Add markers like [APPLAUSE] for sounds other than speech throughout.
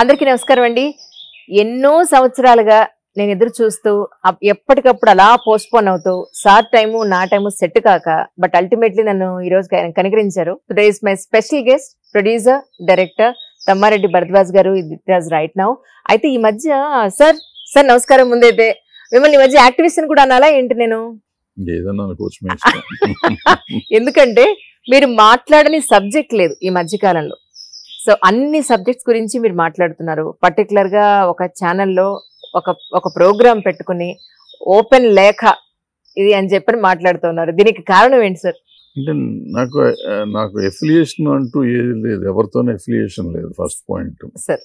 అందరికీ నమస్కారం అండి. ఎన్నో సంవత్సరాలుగా నేను ఎదురు చూస్తూ ఎప్పటికప్పుడు అలా పోస్ట్పోన్ అవుతూ సార్ టైము నా టైము సెట్ కాక బట్ అల్టిమేట్లీ నన్ను ఈ రోజు కన- కనికరించారు. Today is my special guest producer director Tammareddy Bharadwaj garu. It right now అయితే ఈ మధ్య సార్ సార్ నమస్కారం ముందైతే మిమ్మల్ని ఈ మధ్య యాక్టివిస్ట్ కూడా అనాలా? ఏంటి నేను. [LAUGHS] ఎందుకంటే మీరు మాట్లాడని సబ్జెక్ట్ లేదు ఈ మధ్య కాలంలో. సో అన్ని సబ్జెక్ట్స్ గురించి మీరు మాట్లాడుతున్నారు. పర్టికులర్గా ఒక ఛానల్లో ఒక ఒక ప్రోగ్రామ్ పెట్టుకుని ఓపెన్ లేఖ ఇది అని చెప్పని మాట్లాడుతున్నారు. దీనికి కారణం ఏంటి సార్? అంటే నాకు నాకు ఎఫిలియేషన్ అంటూ ఏది లేదు. ఎవరితోనే ఎఫిలియేషన్ లేదు ఫస్ట్ పాయింట్ సార్.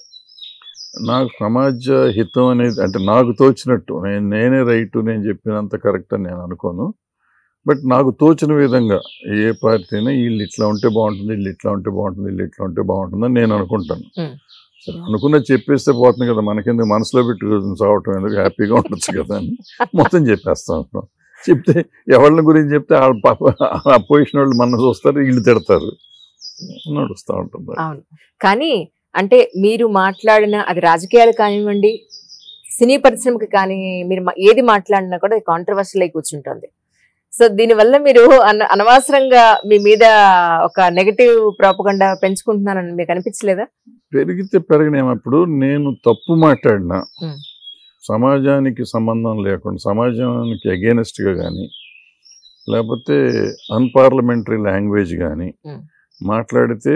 నాకు సమాజ హితం అనేది అంటే నాకు తోచినట్టు నేను నేనే రైట్ నేను చెప్పినంత కరెక్ట్ అని నేను అనుకోను. బట్ నాకు తోచిన విధంగా ఏ పార్టీ అయినా వీళ్ళు ఇట్లా ఉంటే బాగుంటుంది వీళ్ళు ఇట్లా ఉంటే బాగుంటుంది వీళ్ళు ఇట్లా ఉంటే బాగుంటుందని నేను అనుకుంటాను. సరే అనుకున్నది చెప్పేస్తే పోతుంది కదా మనకెందుకు మనసులో పెట్టుకుని చావటం ఎందుకు? హ్యాపీగా ఉండొచ్చు కదా అని మొత్తం చెప్పేస్తాం. చెప్తే ఎవరిని గురించి చెప్తే వాళ్ళ పాప అపోజిషన్ వాళ్ళు మన చూస్తారు వీళ్ళు తిడతారు. నడుస్తూ ఉంటుంది అవును. కానీ అంటే మీరు మాట్లాడిన అది రాజకీయాలు కానివ్వండి సినీ పరిశ్రమకి కానీ మీరు ఏది మాట్లాడినా కూడా కాంట్రవర్షియల్ అయి కూర్చుంటుంది. సో దీనివల్ల మీరు అన అనవసరంగా మీ మీద ఒక నెగటివ్ ప్రాపగండా పెంచుకుంటున్నారని మీకు అనిపించలేదా పెరిగితే పెరగనేమప్పుడు నేను తప్పు మాట్లాడినా. సమాజానికి సంబంధం లేకుండా సమాజానికి against గా కానీ లేకపోతే అన్పార్లమెంటరీ లాంగ్వేజ్ కానీ. మాట్లాడితే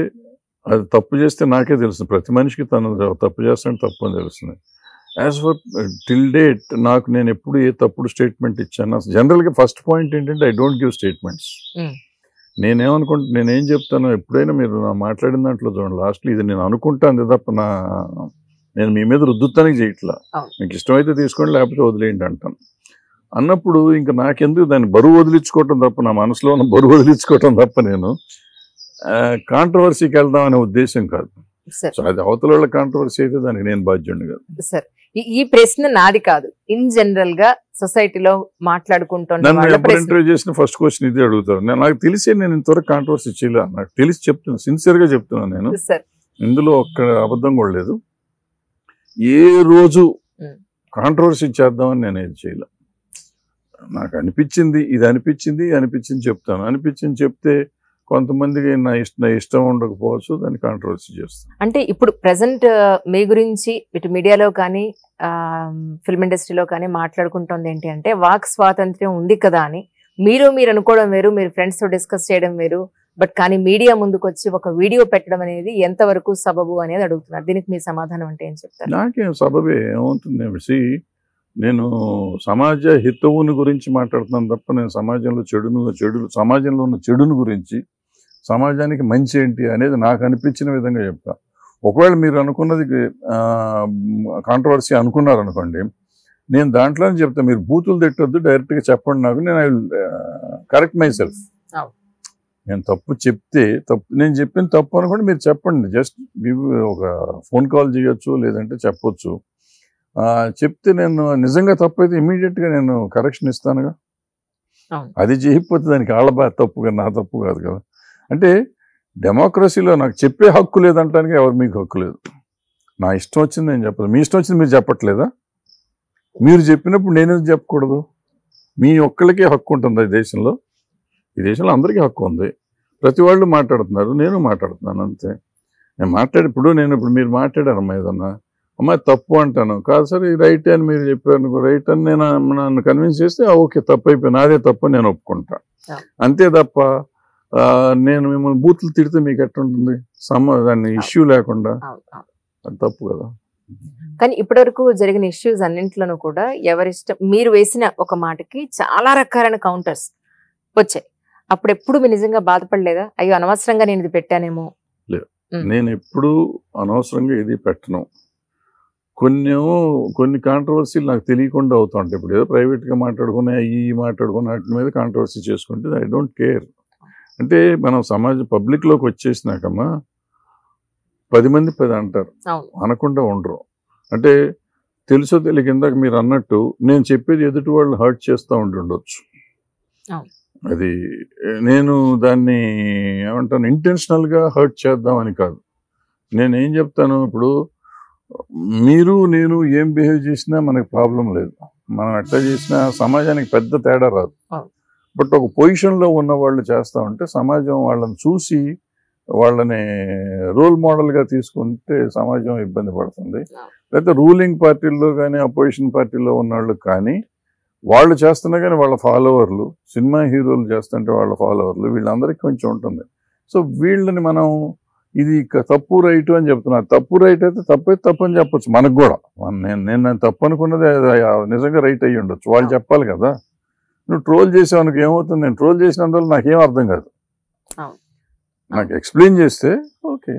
అది తప్పు చేస్తే నాకే తెలుస్తుంది ప్రతి మనిషికి తను తప్పు చేస్తాను తప్పు అని తెలుస్తుంది యాజ్ ఫర్ టిల్ డేట్ నాకు నేను ఎప్పుడు ఏ తప్పుడు స్టేట్మెంట్ ఇచ్చాను జనరల్గా ఫస్ట్ పాయింట్ ఏంటంటే ఐ డోంట్ గివ్ స్టేట్మెంట్స్. నేనేమనుకుంటా నేనేం చెప్తానో ఎప్పుడైనా మీరు నా మాట్లాడిన దాంట్లో చూడండి. లాస్ట్లో ఇది నేను అనుకుంటాను తప్ప నా నేను మీ మీద రుద్దుతానికి చేయట్లా. మీకు ఇష్టమైతే తీసుకోండి లేకపోతే వదిలేయండి అంటాను. అన్నప్పుడు ఇంకా నాకెందుకు దాన్ని బరువు వదిలించుకోవటం తప్ప నా మనసులో ఉన్న బరువు వదిలించుకోవటం తప్ప నేను కాంట్రవర్సీకి వెళ్దాం అనే ఉద్దేశం కాదు. సో అది అవతల వాళ్ళ కాంట్రవర్సీ అయితే దానికి నేను బాధ్యుడిని కాదు. సార్ ఈ- ప్రశ్న నాది కాదు. ఇన్ జనరల్గా సొసైటీలో మాట్లాడుకుంటున్న నన్ను వాళ్ళ ఎప్పుడు ప్రశ్న. ఇంటర్వ్యూ చేసిన ఫస్ట్ క్వశ్చన్ ఇదే అడుగుతారు. నేను నాకు తెలిసే నేను ఇంతవరకు కాంట్రవర్సీ చేయలే నాకు తెలిసి చెప్తున్నాను. సిన్సియర్గా చెప్తున్నాను నేను. ఇందులో ఒక్క అబద్ధం కూడా లేదు. ఏ రోజు Hmm. కాంట్రవర్సీ చేద్దామని నేను ఏది చేయలే. నాకు అనిపించింది ఇది అనిపించింది అనిపించింది చెప్తాను. అనిపించింది చెప్తే కొంతమందికి నా ఇష్ట ఇష్టం ఉండకపోవచ్చు దాన్ని కాంట్రవర్సీ చేస్తాను. అంటే ఇప్పుడు ప్రజెంట్ మీ గురించి ఇటు మీడియాలో కానీ ఫిల్మ్ ఇండస్ట్రీలో కానీ మాట్లాడుకుంటుంది ఏంటి అంటే వాక్ స్వాతంత్ర్యం ఉంది కదా అని. మీరు మీరు అనుకోవడం వేరు మీరు ఫ్రెండ్స్తో డిస్కస్ చేయడం వేరు బట్ కానీ మీడియా ముందుకు వచ్చి ఒక వీడియో పెట్టడం అనేది ఎంతవరకు సబబు అనేది అడుగుతున్నారు. దీనికి మీ సమాధానం అంటే ఏం చెప్తారు? నాకేం సబబే ఏమవుతుంది నేను సమాజ హితవుని గురించి మాట్లాడుతున్నాను తప్ప నేను సమాజంలో చెడును చెడు సమాజంలో ఉన్న చెడును గురించి సమాజానికి మంచి ఏంటి అనేది నాకు అనిపించిన విధంగా చెప్తా. ఒకవేళ మీరు అనుకున్నది కాంట్రవర్సీ అనుకున్నారు అనుకోండి నేను దాంట్లోనే చెప్తా మీరు బూతులు తిట్టొద్దు డైరెక్ట్గా చెప్పండి నాకు నేను ఐ కరెక్ట్ మై సెల్ఫ్. నేను తప్పు చెప్తే తప్పు నేను చెప్పిన తప్పు అనుకోండి మీరు చెప్పండి జస్ట్ ఒక ఫోన్ కాల్ చేయొచ్చు లేదంటే చెప్పొచ్చు. చెప్తే నేను నిజంగా తప్పు అయితే ఇమీడియట్గా నేను కరెక్షన్ ఇస్తానుగా. అది చేయకపోతే దానికి ఆళ్ళ బాధ తప్పుగా నా తప్పు కాదు కదా. అంటే డెమోక్రసీలో నాకు చెప్పే హక్కు లేదంటానికి ఎవరు మీకు హక్కు లేదు. నా ఇష్టం వచ్చింది నేను చెప్పదు మీ ఇష్టం వచ్చింది మీరు చెప్పట్లేదా? మీరు చెప్పినప్పుడు నేనేది చెప్పకూడదు? మీ ఒక్కళ్ళకే హక్కు ఉంటుంది ఈ దేశంలో. ఈ దేశంలో అందరికీ హక్కు ఉంది. ప్రతి వాళ్ళు మాట్లాడుతున్నారు నేను మాట్లాడుతున్నాను అంతే. నేను మాట్లాడి ఇప్పుడు నేను ఇప్పుడు మీరు మాట్లాడారు అమ్మా ఏదన్నా? అమ్మా తప్పు అంటాను. కాదు సార్ ఈ రైట్ అని మీరు చెప్పారు రైట్ అని నేను నన్ను కన్విన్స్ చేస్తే "ఆ, ఓకే తప్పు అయిపోయింది. నాదే తప్పు నేను ఒప్పుకుంటా. అంతే తప్ప నేను మిమ్మల్ని బూతులు తిడితే మీకు ఎట్లుంటుంది? సమ దాన్ని ఇష్యూ లేకుండా. అది తప్పు కదా. కానీ ఇప్పటివరకు జరిగిన ఇష్యూస్ అన్నింటిలోనూ కూడా ఎవరిష్టం మీరు వేసిన ఒక మాటకి చాలా రకాలైన కౌంటర్స్ వచ్చాయి. అప్పుడు ఎప్పుడు మీరు నిజంగా బాధపడలేదా? అయ్యో అనవసరంగా నేను ఇది పెట్టానేమో? నేను ఎప్పుడూ అనవసరంగా ఇది పెట్టను. కొన్ని కొన్ని కాంట్రవర్సీలు నాకు తెలియకుండా అవుతా ఉంటాయి ఇప్పుడు ఏదో ప్రైవేట్గా మాట్లాడుకునే ఈ మాట్లాడుకునే వాటి మీద కాంట్రవర్సీ చేసుకుంటే ఐ డోంట్ కేర్ అంటే మనం సమాజ పబ్లిక్లోకి వచ్చేసినాకమ్మా పది మంది పది అంటారు. అనకుండా ఉండరు. అంటే తెలుసో తెలియక ఇందాక మీరు అన్నట్టు నేను చెప్పేది ఎదుటి వాళ్ళు హర్ట్ చేస్తూ అవును. అది నేను దాన్ని ఏమంటాను ఇంటెన్షనల్గా హర్ట్ చేద్దామని కాదు. నేను ఏం చెప్తాను ఇప్పుడు మీరు నేను ఏం బిహేవ్ చేసినా మనకి ప్రాబ్లం లేదు. మనం ఎట్లా చేసినా సమాజానికి పెద్ద తేడా రాదు. బట్ ఒక పొజిషన్లో ఉన్న వాళ్ళు చేస్తా ఉంటే సమాజం వాళ్ళని చూసి వాళ్ళని రోల్ మోడల్గా తీసుకుంటే సమాజం ఇబ్బంది పడుతుంది. లేకపోతే రూలింగ్ పార్టీల్లో కానీ అపోజిషన్ పార్టీలో ఉన్న వాళ్ళు కానీ వాళ్ళు చేస్తున్నా కానీ వాళ్ళ ఫాలోవర్లు సినిమా హీరోలు చేస్తుంటే వాళ్ళ ఫాలోవర్లు వీళ్ళందరికీ కొంచెం ఉంటుంది. సో వీళ్ళని మనం ఇది తప్పు రైట్ అని చెప్తున్నా. తప్పు రైట్ అయితే తప్పైతే తప్పు అని చెప్పొచ్చు మనకు కూడా. నేను నేను తప్పు అనుకున్నది నిజంగా రైట్ అయ్యి ఉండొచ్చు వాళ్ళు చెప్పాలి కదా. నువ్వు ట్రోల్ చేసేవానికి ఏమవుతుంది? నేను ట్రోల్ చేసినందువల్ల నాకేం అర్థం కాదు. నాకు ఎక్స్ప్లెయిన్ చేస్తే ఓకే.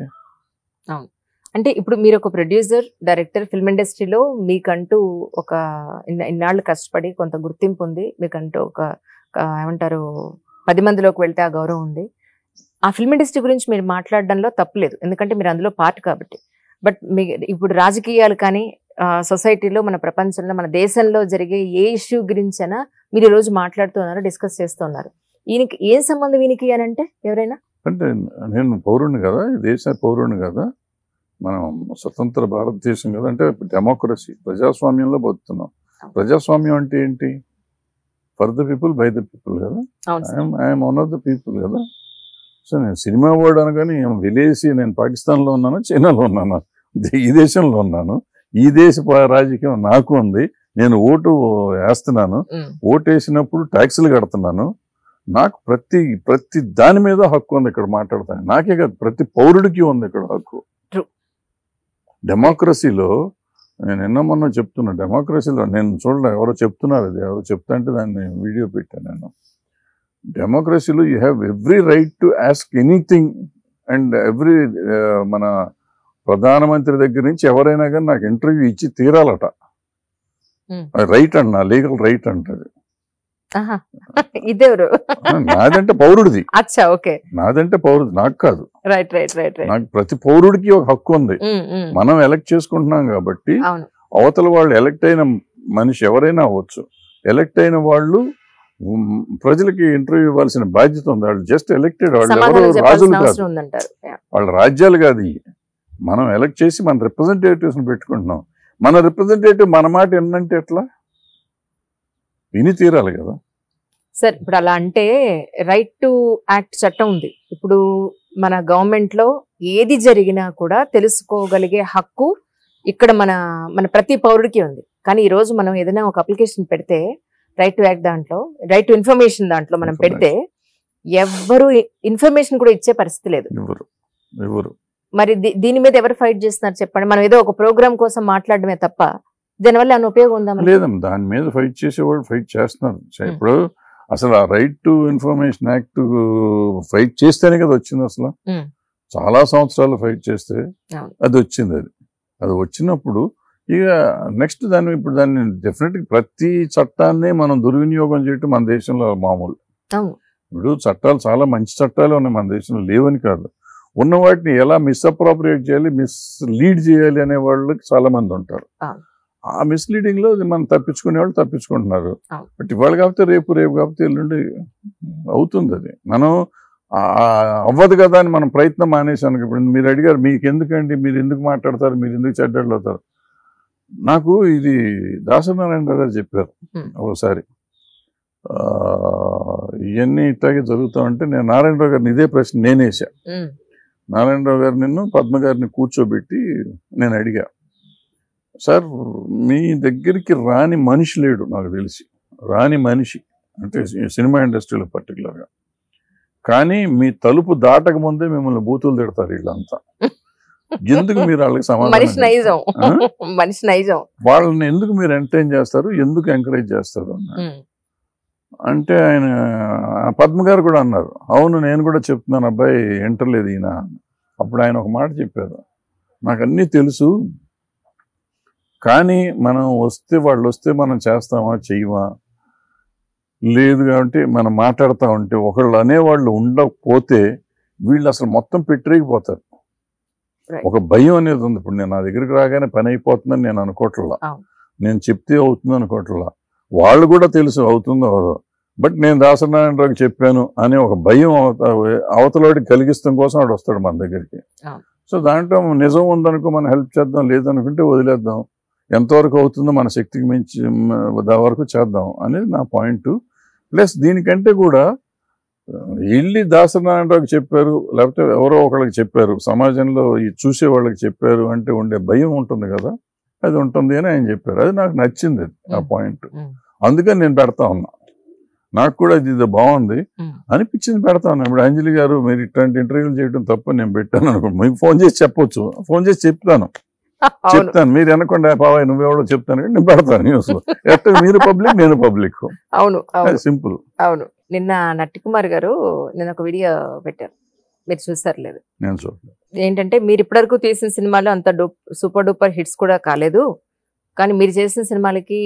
అంటే ఇప్పుడు మీరు ఒక ప్రొడ్యూసర్ డైరెక్టర్ ఫిల్మ్ ఇండస్ట్రీలో మీకంటూ ఒక ఇన్న- ఇన్నాళ్ళు కష్టపడి కొంత గుర్తింపు ఉంది. మీకంటూ ఒక ఒక ఏమంటారు పది మందిలోకి వెళ్తే ఆ గౌరవం ఉంది. ఆ ఫిల్మ్ ఇండస్ట్రీ గురించి మీరు మాట్లాడడంలో తప్పులేదు ఎందుకంటే మీరు అందులో పార్ట్ కాబట్టి. బట్ మీ ఇప్పుడు రాజకీయాలు కానీ సొసైటీలో మన ప్రపంచంలో మన దేశంలో జరిగే ఏ ఇష్యూ గురించైనా మీరు ఈ రోజు మాట్లాడుతున్నారు డిస్కస్ చేస్తున్నారు ఈయనకి ఏం సంబంధం ఈయనకి అని అంటే ఎవరైనా? అంటే నేను పౌరుణ్ణి కదా దేశ పౌరుణ్ణి కదా మనం స్వతంత్ర భారతదేశం కదా అంటే డెమోక్రసీ ప్రజాస్వామ్యంలో బతుకుతున్నాం. ప్రజాస్వామ్యం అంటే ఏంటి? For the people by the people కదా. I'm one of the people కదా. సో నేను సినిమా వాడు అనగానే విలేసి నేను పాకిస్తాన్లో ఉన్నాను చైనాలో ఉన్నాను ఈ దేశంలో ఉన్నాను. ఈ దేశ రాజకీయం నాకు ఉంది. నేను ఓటు వేస్తున్నాను. ఓటు వేసినప్పుడు ట్యాక్సులు కడుతున్నాను. నాకు ప్రతి ప్రతి దాని మీద హక్కు ఉంది ఇక్కడ మాట్లాడతాను నాకే కాదు ప్రతి పౌరుడికి ఉంది ఇక్కడ హక్కు. డెమోక్రసీలో నేను ఎన్నో మొన్న చెప్తున్నా డెమోక్రసీలో నేను చూడలే ఎవరో చెప్తున్నారు అది ఎవరో చెప్తా అంటే దాన్ని వీడియో పెట్టాను నేను. డెమోక్రసీలో you have every right to ask anything and every మన ప్రధానమంత్రి దగ్గర నుంచి ఎవరైనా కానీ నాకు ఇంటర్వ్యూ ఇచ్చి తీరాలట. రైట్ అన్న లీగల్ రైట్ అంటది. ఇదెవరు? నాదంటే పౌరుడిది. అచ్చా ఓకే. నాదంటే పౌరుడు నాకు కాదు. రైట్ రైట్ రైట్ నాకు ప్రతి పౌరుడికి ఒక హక్కు ఉంది. మనం ఎలక్ట్ చేసుకుంటున్నాం కాబట్టి అవతల వాళ్ళు ఎలక్ట్ అయిన మనిషి ఎవరైనా అవ్వచ్చు. ఎలక్ట్ అయిన వాళ్ళు ప్రజలకి ఇంటర్వ్యూ ఇవ్వాల్సిన బాధ్యత ఉంది. వాళ్ళు జస్ట్ ఎలక్టెడ్ వాళ్ళు ఎవరు రాజులు కాదు. వాళ్ళ రాజ్యాలు కాదు మనం ఎలక్ట్ చేసి మన రిప్రజెంటేటివ్స్ పెట్టుకుంటున్నాం. మన రిప్రజెంటేటివ్ మన మాట ఎన్నంటే ఎట్లా? విని తీరాలి కదా. సార్ ఇప్పుడు అలా అంటే రైట్ టు యాక్ట్ చట్టం ఉంది. ఇప్పుడు మన గవర్నమెంట్లో ఏది జరిగినా కూడా తెలుసుకోగలిగే హక్కు ఇక్కడ మన మన ప్రతి పౌరుడికి ఉంది. కానీ ఈ రోజు మనం ఏదైనా ఒక అప్లికేషన్ పెడితే రైట్ టు యాక్ట్ దాంట్లో రైట్ టు ఇన్ఫర్మేషన్ దాంట్లో మనం పెడితే ఎవ్వరు ఇన్ఫర్మేషన్ కూడా ఇచ్చే పరిస్థితి లేదు. ఎవరు? ఎవరు? మరి దీని మీద ఎవరు ఫైట్ చేస్తున్నారు చెప్పండి. మనం ఏదో ఒక ప్రోగ్రామ్ కోసం మాట్లాడడమే తప్ప దీనివల్ల ఏమైనా ఉపయోగం ఉందా? లేదమ్మా దాని మీద ఫైట్ చేసేవాళ్ళు ఫైట్ చేస్తున్నారు. ఇప్పుడు అసలు ఆ right to information act fight చేస్తేనే కదా వచ్చింది అసలు. చాలా సంవత్సరాలు ఫైట్ చేస్తే. అది వచ్చింది అది. అది వచ్చినప్పుడు ఇక నెక్స్ట్ దాన్ని ఇప్పుడు దాన్ని డెఫినెట్ ప్రతి చట్టాన్ని మనం దుర్వినియోగం చేయటం మన దేశంలో మామూలు. ఇప్పుడు చట్టాలు చాలా మంచి చట్టాలు ఉన్నాయి మన దేశంలో లేవని కాదు. ఉన్న వాటిని ఎలా మిస్అప్రాప్రియేట్ చేయాలి మిస్ లీడ్ చేయాలి అనే వాళ్ళకి చాలా మంది ఉంటారు. ఆ మిస్లీడింగ్లో మనం తప్పించుకునే వాళ్ళు తప్పించుకుంటున్నారు. బట్ ఇవాళ కాకపోతే రేపు రేపు కాకపోతే ఎల్లుండి అవుతుంది అది మనం అవ్వదు కదా అని మనం ప్రయత్నం మానేసాను ఇప్పుడు మీరు అడిగారు మీకు ఎందుకండి మీరు ఎందుకు మాట్లాడతారు మీరు ఎందుకు చెడ్డళ్ళు అవుతారు నాకు ఇది దాసనారాయణ గారు చెప్పారు. ఒకసారి ఇవన్నీ ఇట్లాగే జరుగుతూ ఉంటే నేను నారాయణరావు గారిని ఇదే ప్రశ్న నేనేసా. నారాయణరావు గారు నిన్ను పద్మ గారిని కూర్చోబెట్టి నేను అడిగా సార్ మీ దగ్గరికి రాని మనిషి లేడు నాకు తెలిసి. రాని మనిషి అంటే సినిమా ఇండస్ట్రీలో పర్టికులర్గా. కానీ మీ తలుపు దాటక ముందే మిమ్మల్ని బూతులు తిడతారు వీళ్ళంతా. ఎందుకు మీరు వాళ్ళకి సమాధానం వాళ్ళని ఎందుకు మీరు ఎంటర్టైన్ చేస్తారు? ఎందుకు ఎంకరేజ్ చేస్తారు? అన్నారు. అంటే ఆయన పద్మ గారు కూడా అన్నారు అవును నేను కూడా చెప్తున్నాను అబ్బాయి ఎంటర్లేదు ఈయన. అప్పుడు ఆయన ఒక మాట చెప్పారు నాకు అన్నీ తెలుసు కానీ మనం వస్తే వాళ్ళు వస్తే మనం చేస్తామా చెయ్యమా? లేదు కాబట్టి మనం మాట్లాడుతూ ఉంటే ఒకళ్ళు అనేవాళ్ళు ఉండకపోతే వీళ్ళు అసలు మొత్తం పెట్టరేగిపోతారు. ఒక భయం అనేది ఉంది. ఇప్పుడు నేను నా దగ్గరికి రాగానే పని అయిపోతుందని నేను అనుకోవట్లా. నేను చెప్తే అవుతుంది అనుకోవట్లా వాళ్ళు కూడా తెలుసు అవుతుందో అవదో. బట్ నేను దాసనారాయణరావుకి చెప్పాను అనే ఒక భయం అవత అవతలవాడికి కలిగిస్తాం కోసం వాడు వస్తాడు మన దగ్గరికి. సో దాంట్లో నిజం ఉందనుకో మనం హెల్ప్ చేద్దాం లేదనుకుంటే వదిలేద్దాం. ఎంతవరకు అవుతుందో మన శక్తికి మించి వరకు చేద్దాం అనేది నా పాయింట్. ప్లస్ దీనికంటే కూడా వెళ్ళి దాసనారాయణరావుకి చెప్పారు లేకపోతే ఎవరో ఒకళ్ళకి చెప్పారు సమాజంలో చూసే వాళ్ళకి చెప్పారు అంటే ఉండే భయం ఉంటుంది కదా. అది ఉంటుంది అని ఆయన చెప్పారు. అది నాకు నచ్చింది అది, ఆ. పాయింట్. అందుకని నేను పెడతా ఉన్నా. నాకు కూడా ఇది బాగుంది. అనిపించింది పెడతా ఉన్నా. ఇప్పుడు అంజలి గారు మీరు ఇట్లాంటి ఇంటర్వ్యూలు చేయడం తప్ప నేను పెట్టాను అనుకోండి. మీకు ఫోన్ చేసి చెప్పొచ్చు. ఫోన్ చేసి చెప్తాను. చెప్తాను. మీరు అనకుండా పావాయి నువ్వెవడో చెప్తాను నేను పెడతాను న్యూస్లో. ఎట్లా మీరు పబ్లిక్ నేను పబ్లిక్. అవును సింపుల్. అవును. నిన్న నట్టి కుమార్ గారు నిన్న ఒక వీడియో పెట్టారు మీరు చూసారు లేదు నేను చూడలేదు. ఏంటంటే మీరు ఇప్పటివరకు తీసిన సినిమాలు అంత డూప్ సూపర్ డూపర్ హిట్స్ కూడా కాలేదు. కానీ మీరు చేసిన సినిమాలకి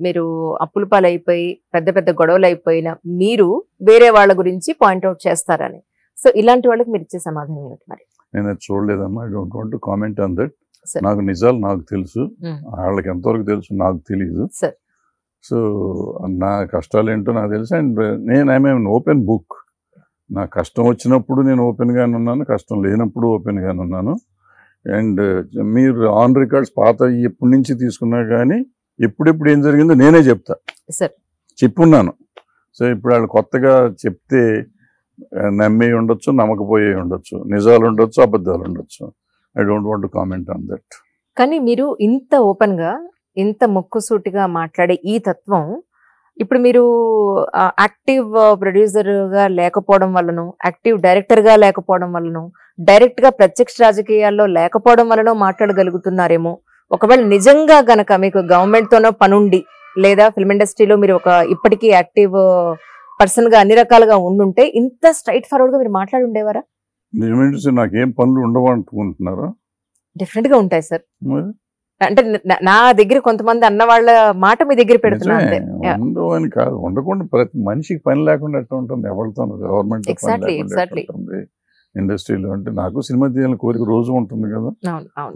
మీరు అప్పుల పాలు అయిపోయి పెద్ద పెద్ద గొడవలు అయిపోయిన మీరు వేరే వాళ్ళ గురించి పాయింట్అవుట్ చేస్తారని. సో ఇలాంటి వాళ్ళకి మీరు ఇచ్చే సమాధానం ఏమిటి మరి? నేను చూడలేదమ్మా. I don't want comment on that. నాకు నిజాలు నాకు తెలుసు. మ్మ్. వాళ్ళకి ఎంతవరకు తెలుసు నాకు తెలియదు సరే. సో నా కష్టాలు ఏంటో నాకు తెలుసు. అండ్ నేను ఐ మీన్ ఓపెన్ బుక్ నా కష్టం వచ్చినప్పుడు నేను ఓపెన్గానే ఉన్నాను కష్టం లేనప్పుడు ఓపెన్గానే ఉన్నాను. అండ్ మీరు ఆన్ రికార్డ్స్ పాత ఎప్పటి నుంచి తీసుకున్నా కానీ ఎప్పుడెప్పుడు ఏం జరిగిందో నేనే చెప్తా. సరే. చెప్పున్నాను. సో ఇప్పుడు వాళ్ళు కొత్తగా చెప్తే నమ్మే ఉండొచ్చు నమ్మకపోయే ఉండొచ్చు నిజాలు ఉండొచ్చు అబద్ధాలు ఉండొచ్చు. I don't want comment on that. కానీ మీరు ఇంత ఓపెన్గా ఇంత ముక్కుసూటిగా మాట్లాడే ఈ తత్వం ఇప్పుడు మీరు యాక్టివ్ ప్రొడ్యూసర్గా లేకపోవడం వల్లనో యాక్టివ్ డైరెక్టర్గా లేకపోవడం వల్లనో డైరెక్ట్గా ప్రత్యక్ష రాజకీయాల్లో లేకపోవడం వల్లనో మాట్లాడగలుగుతున్నారేమో. ఒకవేళ నిజంగా గనక మీకు గవర్నమెంట్ తోనో పనుండి లేదా ఫిల్మ్ ఇండస్ట్రీలో మీరు ఒక ఇప్పటికీ యాక్టివ్ పర్సన్గా అన్ని రకాలుగా ఉండుంటే ఇంత స్ట్రైట్ ఫార్వర్డ్గా మీరు మాట్లాడి ఉండేవారా? నాకేం పనులు ఉండవు అనుకుంటున్నారా డెఫినెట్గా ఉంటాయి సార్ అంటే నా- దగ్గర కొంతమంది అన్న వాళ్ళ మాట మీ దగ్గర పెడుతున్నా అని కాదు. ఉండకుండా ప్రతి మనిషికి పని లేకుండా ఎట్లా ఉంటుంది? ఎవరితో గవర్నమెంట్. ఉంటుంది? ఇండస్ట్రీలో అంటే నాకు సినిమా తీయాలని కోరిక రోజు ఉంటుంది కదా.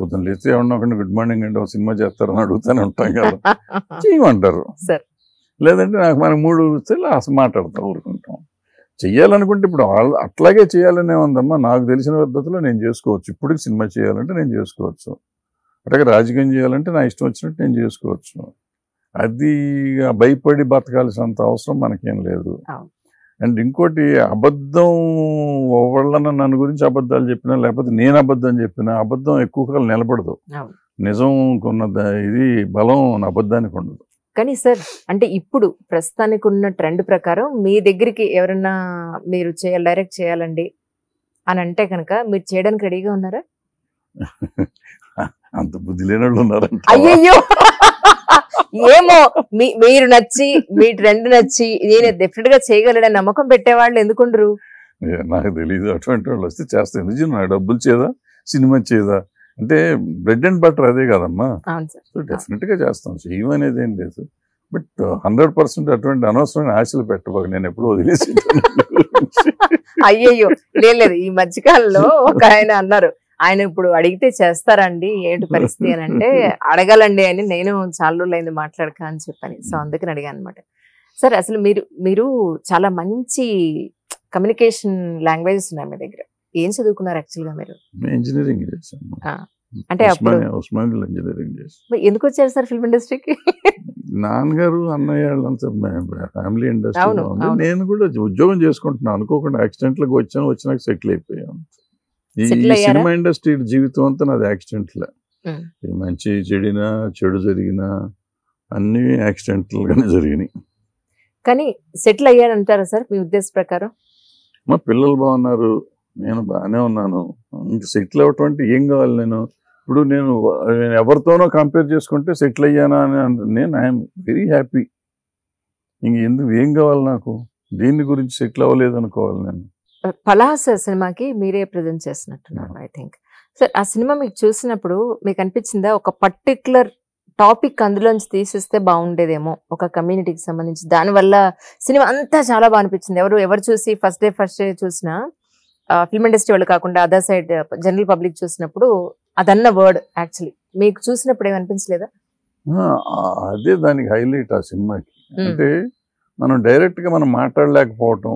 పొద్దున్న లేస్తే ఒకరిని గుడ్ మార్నింగ్ అండి ఒక సినిమా చేస్తారని అడుగుతానే ఉంటాం కదా. [LAUGHS] చేయమంటారు. లేదంటే నాకు మన మూడు వస్తే అసలు మాట్లాడతాం ఊరుకుంటాం. చెయ్యాలనుకుంటే ఇప్పుడు వాళ్ళు అట్లాగే చేయాలనే ఉందమ్మా. నాకు తెలిసిన పద్ధతిలో నేను చేసుకోవచ్చు. ఇప్పుడు సినిమా చేయాలంటే నేను చేసుకోవచ్చు. అట్లాగే రాజకీయం చేయాలంటే నా ఇష్టం వచ్చినట్టు నేను చేసుకోవచ్చు. అది భయపడి బతకాల్సినంత అవసరం మనకేం లేదు. అండ్ ఇంకోటి అబద్ధం ఎవళ్ళన నన్ను గురించి అబద్ధాలు చెప్పినా లేకపోతే నేను అబద్ధం చెప్పినా అబద్ధం ఎక్కువ కాలం నిలబడదు. నిజం కొన్న ఇది బలం అబద్ధానికి ఉండదు. కానీ సార్ అంటే ఇప్పుడు ప్రస్తుతానికి ఉన్న ట్రెండ్ ప్రకారం మీ దగ్గరికి ఎవరన్నా మీరు చేయాలి డైరెక్ట్ చేయాలండి అని అంటే కనుక మీరు చేయడానికి రెడీగా ఉన్నారా? [LAUGHS] అంత బుద్ధి లేని వాళ్ళు ఉన్నారంట. అయ్యయ్యో! ఏమో! మీ మీరు నచ్చి మీ ట్రెండ్ నచ్చి నేను డెఫినెట్గా చేయగలడని నమ్మకం పెట్టేవాళ్ళు ఎందుకుండరు? నాకు తెలియదు అటువంటి వాళ్ళు వస్తే చేస్తాను నిజం నా డబ్బులు చేదా సినిమా చేదా అంటే బ్రెడ్ అండ్ బటర్ అదే కదమ్మా. సో డెఫినెట్గా చేస్తాం. చేయమనేది ఏం లేదు. బట్ హండ్రెడ్ పర్సెంట్ అటువంటి అనవసరమైన ఆశలు పెట్టబాక. నేను ఎప్పుడు వదిలేసి అయ్యయ్యో! లేదు. ఈ మధ్యకాలంలో [LAUGHS] ఒక ఆయన అన్నారు. ఆయన ఇప్పుడు అడిగితే చేస్తారండి ఏంటి పరిస్థితి అని అంటే [LAUGHS] అడగాలండి అని నేను చాలా రోజులైంది మాట్లాడక అని చెప్పని. సో అందుకని అడిగాను అనమాట సార్ అసలు మీరు మీరు చాలా మంచి కమ్యూనికేషన్ లాంగ్వేజెస్ ఉన్నాయి మీ దగ్గర. ఏం చదువుకున్నారు యాక్చువల్గా మీరు ఇంజనీరింగ్ చేశాను అంటే ఉస్మానియా ఇంజనీరింగ్ చేశాను ఎందుకు వచ్చారు సార్ ఫిల్మ్ ఇండస్ట్రీకి? నాన్నగారు అన్నయ్య వాళ్ళంతా ఫ్యామిలీ అవును. నేను కూడా ఉద్యోగం చేసుకుంటున్నాను. అనుకోకుండా యాక్సిడెంట్లకు వచ్చాను వచ్చినాక సెటిల్ అయిపోయాను. ఈ? సినిమా ఇండస్ట్రీ జీవితం అంతా నాది యాక్సిడెంట్లే. మంచి చెడినా చెడు జరిగినా అన్నీ యాక్సిడెంటల్ గానే జరిగినాయి. కానీ సెటిల్ అయ్యారంటారా సార్ మీ ఉద్దేశ ప్రకారం? మా పిల్లలు బాగున్నారు. నేను బాగానే ఉన్నాను. ఇంక సెటిల్ అవ్వటం అంటే ఏం కావాలి నేను? ఇప్పుడు నేను నేను ఎవరితోనో కంపేర్ చేసుకుంటే సెటిల్ అయ్యానా అని అంట- నేను ఐఎమ్ వెరీ హ్యాపీ. ఇంక ఎందుకు ఏం కావాలి నాకు? దేని గురించి సెటిల్ అవ్వలేదు అనుకోవాలి నేను. పలాస సినిమాకి మీరే ప్రజెంట్ చేస్తున్నట్టున్నారు ఐ థింక్ సార్ ఆ సినిమా మీకు చూసినప్పుడు మీకు అనిపించిందా ఒక పర్టికులర్ టాపిక్ అందులోంచి తీసేస్తే బాగుండేదేమో ఒక కమ్యూనిటీకి సంబంధించి? దానివల్ల సినిమా అంతా చాలా బాగా అనిపించింది. ఎవరు ఎవరు చూసి ఫస్ట్ డే ఫస్ట్ డే చూసినా ఫిల్మ్ ఇండస్ట్రీ వాళ్ళు కాకుండా అదర్ సైడ్ జనరల్ పబ్లిక్ చూసినప్పుడు అదన్న వర్డ్ యాక్చువల్లీ. మీకు చూసినప్పుడు ఏమనిపించలేదా? అదే దానికి హైలైట్ ఆ సినిమాకి. మ్మ్. అంటే మనం డైరెక్ట్గా మనం మాట్లాడలేకపోవటం.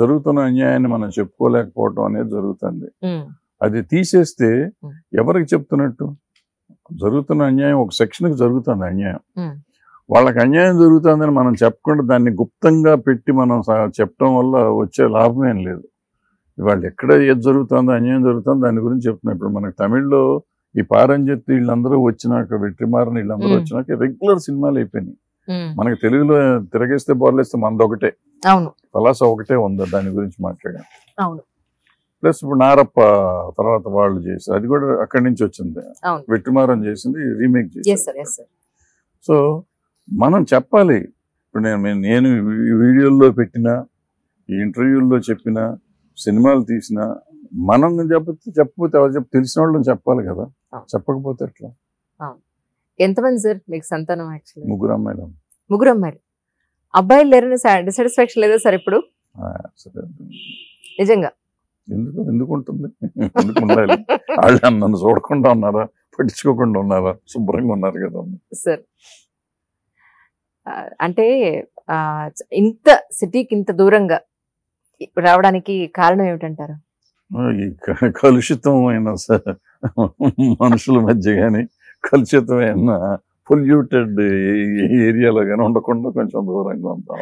జరుగుతున్న అన్యాయాన్ని మనం చెప్పుకోలేకపోవటం అనేది జరుగుతుంది. అది తీసేస్తే. ఎవరికి చెప్తున్నట్టు జరుగుతున్న అన్యాయం ఒక సెక్షన్కి జరుగుతుంది అన్యాయం. వాళ్ళకి అన్యాయం జరుగుతుందని మనం చెప్పకుండా దాన్ని గుప్తంగా పెట్టి మనం చెప్పడం వల్ల వచ్చే లాభం ఏం లేదు ఇవాళ ఎక్కడ ఏది జరుగుతుందో అన్యాయం జరుగుతుందో దాని గురించి చెప్తున్నాం ఇప్పుడు మనకి తమిళ్ళో ఈ పారంజిత్ వీళ్ళందరూ వచ్చినాక వెట్రిమారన్ వీళ్ళందరూ. వచ్చినాక రెగ్యులర్ సినిమాలు అయిపోయినాయి మనకి తెలుగులో తిరగేస్తే బోర్లేస్తే మనది ఒకటే అవును. పలాస ఒకటే ఉంది దాని గురించి మాట్లాడాం. అవును. ప్లస్ ఇప్పుడు నారప్ప తర్వాత వాళ్ళు చేశారు. అది కూడా అక్కడి నుంచి వచ్చింది. వెట్రిమారన్ చేసింది రీమేక్ సార్ సో మనం చెప్పాలి. ఇప్పుడు నేను నేను- వీడియోల్లో పెట్టిన ఇంటర్వ్యూల్లో చెప్పిన సినిమాలు తీసిన మనం చెప్పతే చెప్పకపోతే ఎవరు చెప్ప తెలిసిన వాళ్ళని చెప్పాలి కదా. చెప్పకపోతే ఎట్లా? ఎంతమంది సార్? మీకు సంతానం యాక్చువల్లీ ముగ్గురు అమ్మాయిలు ముగ్గురు అమ్మాయిలు అబ్బాయిలు లేరని డిసాటిస్ఫాక్షన్ లేదా సార్ ఇప్పుడు? సరే. నిజంగా? ఎందుకు? ఎందుకు ఉంటుంది? ఎందుకు ఉండాలి? వాళ్ళు నన్ను చూడకుండా ఉన్నారా? పట్టించుకోకుండా ఉన్నారా? శుభ్రంగా ఉన్నారు కదా. సార్ అంటే ఇంత సిటీకి ఇంత దూరంగా రావడానికి కారణం ఏమిటంటారు? ఈ క- కలుషితమైన స- మనుషుల మధ్య కానీ కలుషితమైన పొల్యూటెడ్ ఏరియాలో కానీ ఉండకుండా కొంచెం దూరంగా ఉంటాం.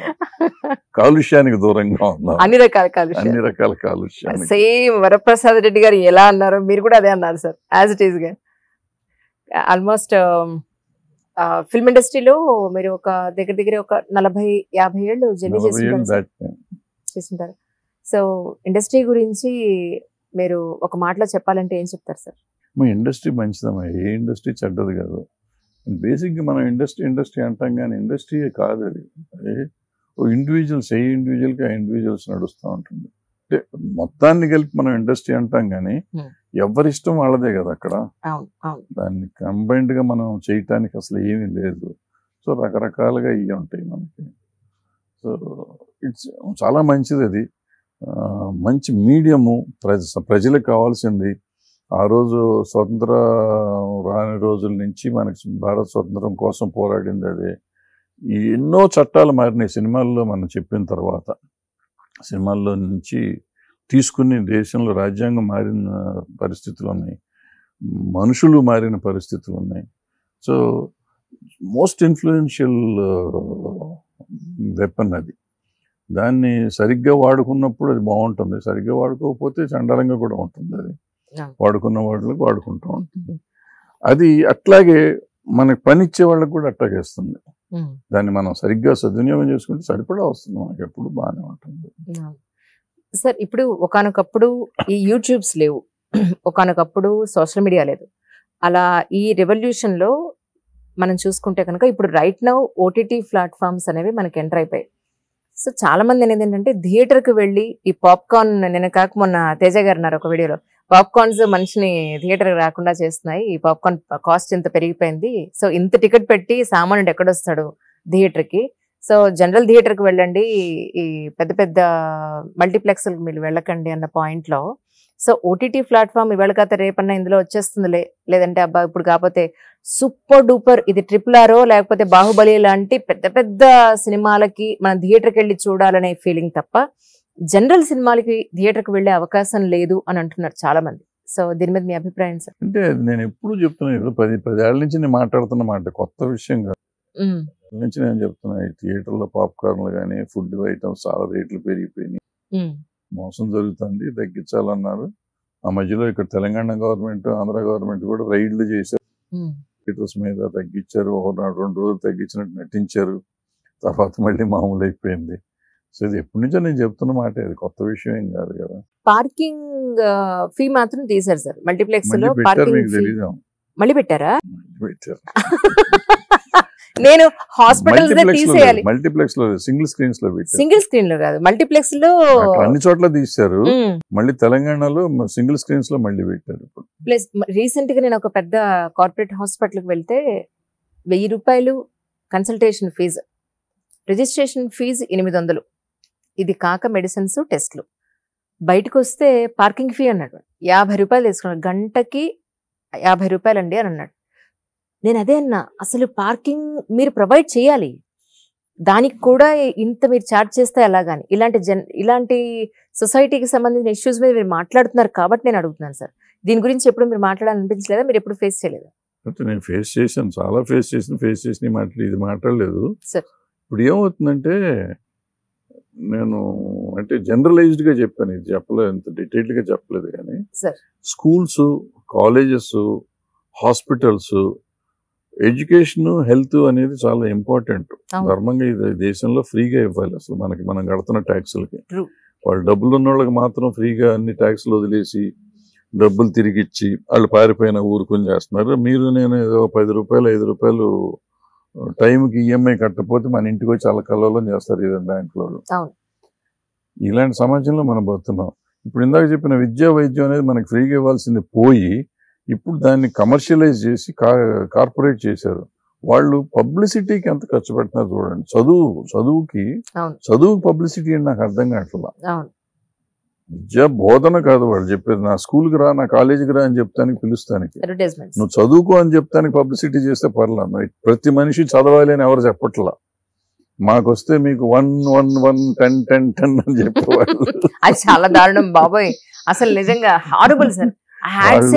కాలుష్యానికి దూరంగా ఉందాం అన్ని రకాల కాలుష్యం అన్ని రకాల కాలుష్యానికి. సేమ్ వరప్రసాద్ రెడ్డి గారు ఎలా అన్నారో మీరు కూడా అదే అన్నారు సార్. యాజ్ ఇట్ ఈస్గా ఆల్మోస్ట్ ఫిల్మ్ ఇండస్ట్రీలో మీరు ఒక దగ్గర దగ్గర ఒక నలభై యాభై ఏళ్ళు జర్నీ. చేసింటారు సో ఇండస్ట్రీ గురించి మీరు ఒక మాటలో చెప్పాలంటే ఏం చెప్తారు సార్? మా ఇండస్ట్రీ మంచిదమ్మా ఏ ఇండస్ట్రీ చెడ్డది కాదు. బేసిక్గా మనం ఇండస్ట్రీ ఇండస్ట్రీ అంటాం కానీ ఇండస్ట్రీ కాదు అది. ఓ ఇండివిజువల్స్ ఏ ఇండివిజువల్కి ఆ ఇండివిజువల్స్ నడుస్తూ ఉంటుంది. అంటే మొత్తాన్ని కలిపి మనం ఇండస్ట్రీ అంటాం కానీ. ఎవరిష్టం వాళ్ళదే కదా అక్కడ. దాన్ని కంబైన్డ్గా మనం చేయటానికి అసలు ఏమీ లేదు. సో రకరకాలుగా ఇవి ఉంటాయి మనకి. సో ఇట్స్ చాలా మంచిది అది. మంచి మీడియము ప్రజ ప్రజలకు కావాల్సింది ఆ రోజు స్వతంత్ర రాని రోజుల నుంచి మనకి భారత స్వతంత్రం కోసం పోరాడింది అది. ఎన్నో చట్టాలు మారినాయి. సినిమాల్లో మనం చెప్పిన తర్వాత సినిమాల్లో నుంచి తీసుకుని దేశంలో రాజ్యాంగం మారిన పరిస్థితులు ఉన్నాయి. మనుషులు మారిన పరిస్థితులు ఉన్నాయి. సో మోస్ట్ ఇన్ఫ్లుయెన్షియల్ వెపన్ అది. దాన్ని సరిగ్గా వాడుకున్నప్పుడు అది బాగుంటుంది. సరిగ్గా వాడుకోకపోతే చండాలంగా కూడా ఉంటుంది అది. వాడుకున్న వాళ్ళకి వాడుకుంటూ ఉంటుంది. అది అట్లాగే మనకి పనిచ్చే వాళ్ళకి కూడా అట్లాగేస్తుంది ఉమ్. దాన్ని మనం సరిగ్గా సద్వినియోగం చేసుకుంటే సరిపడా వస్తుంది. మనకి ఎప్పుడు బాగానే ఉంటుంది. సార్ ఇప్పుడు ఒకానొకప్పుడు ఈ యూట్యూబ్స్ లేవు. ఒకానొకప్పుడు సోషల్ మీడియా లేదు. అలా ఈ రెవల్యూషన్లో మనం చూసుకుంటే కనుక ఇప్పుడు రైట్ నౌ ఓటీటీ ప్లాట్ఫామ్స్ అనేవి మనకి ఎంటర్ అయిపోయాయి. సో చాలా మంది అనేది ఏంటంటే థియేటర్కి వెళ్ళి ఈ పాప్కార్న్ నేను కాక మొన్న తేజ గారు ఉన్నారు ఒక వీడియోలో. పాప్కార్న్స్ మనిషిని థియేటర్ రాకుండా చేస్తున్నాయి. ఈ పాప్కార్న్ కాస్ట్ ఇంత పెరిగిపోయింది. సో ఇంత టికెట్ పెట్టి సామాన్యుడు ఎక్కడొస్తాడు థియేటర్కి సో జనరల్ థియేటర్కి వెళ్ళండి. ఈ పెద్ద పెద్ద మల్టీప్లెక్స్ మీరు వెళ్ళకండి అన్న పాయింట్లో సో ఓటీటీ ప్లాట్ఫామ్ ఇవాళ కాకపోతే రేపన్నా ఇందులో వచ్చేస్తుందిలే. లేదంటే అబ్బా ఇప్పుడు కాకపోతే సూపర్ డూపర్ ఇది ట్రిపుల్ ఆరో లేకపోతే బాహుబలి లాంటి పెద్ద పెద్ద సినిమాలకి మనం థియేటర్కి వెళ్ళి చూడాలనే ఫీలింగ్ తప్ప జనరల్ సినిమాలకి థియేటర్కి వెళ్ళే అవకాశం లేదు అని అంటున్నారు చాలా మంది సో దీని మీద మీ అభిప్రాయం సార్? అంటే నేను ఎప్పుడు చెప్తున్నా ఇప్పుడు పది పదేళ్ళ నుంచి నేను మాట్లాడుతున్న మాట కొత్త విషయం కాదు. నుంచి నేను చెప్తున్నా ఈ థియేటర్లో పాప్కార్న్లు కానీ ఫుడ్ ఐటమ్స్ చాలా రేట్లు పెరిగిపోయినాయి. మోసం జరుగుతుంది తగ్గించాలన్నారు. ఆ మధ్యలో ఇక్కడ తెలంగాణ గవర్నమెంట్ ఆంధ్ర గవర్నమెంట్ కూడా రైడ్లు చేశారు. థియేటర్స్ మీద తగ్గించారు ఒక నాడు రెండు రోజులు తగ్గించినట్టు నటించారు. తర్వాత మళ్ళీ మామూలు అయిపోయింది. సో ఇది ఎప్పటి నుంచో నేను చెప్తున్న మాట అది కొత్త విషయం ఏం కాదు కదా. పార్కింగ్ ఫీ మాత్రం తీశారు సార్. మల్టీప్లెక్స్లో పార్కింగ్ మళ్ళీ పెట్టారా? మళ్ళీ పెట్టారు. [LAUGHS] నేను హాస్పిటల్స్ తీసేయాలి. మల్టీప్లెక్స్లో సింగిల్ స్క్రీన్స్లో సింగిల్ స్క్రీన్లో కాదు మల్టీప్లెక్స్లో అన్ని చోట్ల తీశారు. మళ్ళీ తెలంగాణలో సింగిల్ స్క్రీన్స్లో మళ్ళీ పెట్టారు ప్లస్ రీసెంట్గా నేను ఒక పెద్ద కార్పొరేట్ హాస్పిటల్కి వెళ్తే వెయ్యి రూపాయలు కన్సల్టేషన్ ఫీజు రిజిస్ట్రేషన్ ఫీజు ఎనిమిది వందలు. ఇది కాక మెడిసిన్స్ టెస్ట్లు బయటకు వస్తే పార్కింగ్ ఫీ అన్నాడు. యాభై రూపాయలు తీసుకున్నాడు. గంటకి యాభై రూపాయలు అండి అని అన్నాడు. నేను అదే అన్నా అసలు పార్కింగ్ మీరు ప్రొవైడ్ చేయాలి. దానికి కూడా ఇంత మీరు ఛార్జ్ చేస్తే ఎలాగాని. ఇలాంటి జన్ ఇలాంటి సొసైటీకి సంబంధించిన ఇష్యూస్ మీద మీరు మాట్లాడుతున్నారు కాబట్టి నేను అడుగుతున్నాను సార్. దీని గురించి ఎప్పుడు మీరు మాట్లాడాలనిపించలేదా? మీరు ఎప్పుడు ఫేస్ చేయలేదా? అంటే నేను ఫేస్ చేశాను చాలా ఫేస్ చేసిన ఫేస్ చేసిన మాటలు ఇది మాట్లాడలేదు. సార్. ఇప్పుడు ఏమవుతుందంటే నేను అంటే జనరలైజ్డ్గా చెప్పాను ఇది చెప్పలేదు ఎంత డీటెయిల్డ్గా చెప్పలేదు కానీ sir. Schools colleges hospitals education health అనేది చాలా ఇంపార్టెంట్. ధర్మంగా ఇది దేశంలో ఫ్రీగా ఇవ్వాలి అసలు మనకి మనం కడుతున్న ట్యాక్సులకి. వాళ్ళు డబ్బులు ఉన్న వాళ్ళకి మాత్రం ఫ్రీగా అన్ని ట్యాక్సులు వదిలేసి డబ్బులు తిరిగి ఇచ్చి వాళ్ళు పారిపోయిన ఊరుకొని చేస్తున్నారు మీరు నేను ఏదో పది రూపాయలు ఐదు రూపాయలు టైంకి ఈఎంఐ కట్టకపోతే మన ఇంటికి వచ్చి చాలా కళ్ళలో చేస్తారు ఏదైనా బ్యాంకులో. ఇలాంటి సమాజంలో మనం బతున్నాం ఇప్పుడు ఇందాక చెప్పిన విద్యా వైద్యం అనేది మనకి ఫ్రీగా ఇవ్వాల్సింది పోయి ఇప్పుడు దాన్ని కమర్షియలైజ్ చేసి కార్పొరేట్ చేశారు. వాళ్ళు పబ్లిసిటీకి ఎంత ఖర్చు పెడుతున్నారు చూడండి చదువు చదువుకి. చదువుకి పబ్లిసిటీ అని నాకు అర్థం కావట్లా. విద్యా బోధన కాదు వాళ్ళు చెప్పేది నా స్కూల్కి రా నా కాలేజీకి రా అని చెప్తానికి పిలుస్తానికి. నువ్వు చదువుకో అని చెప్తానికి పబ్లిసిటీ చేస్తే పర్లా. నువ్వు ప్రతి మనిషి చదవాలి అని ఎవరు చెప్పట్లా. మాకు వస్తే మీకు one one one ten ten ten అని చెప్పేవాళ్ళు. అది చాలా దారుణం బాబోయ్. అసలు నిజంగా హారబుల్ సార్.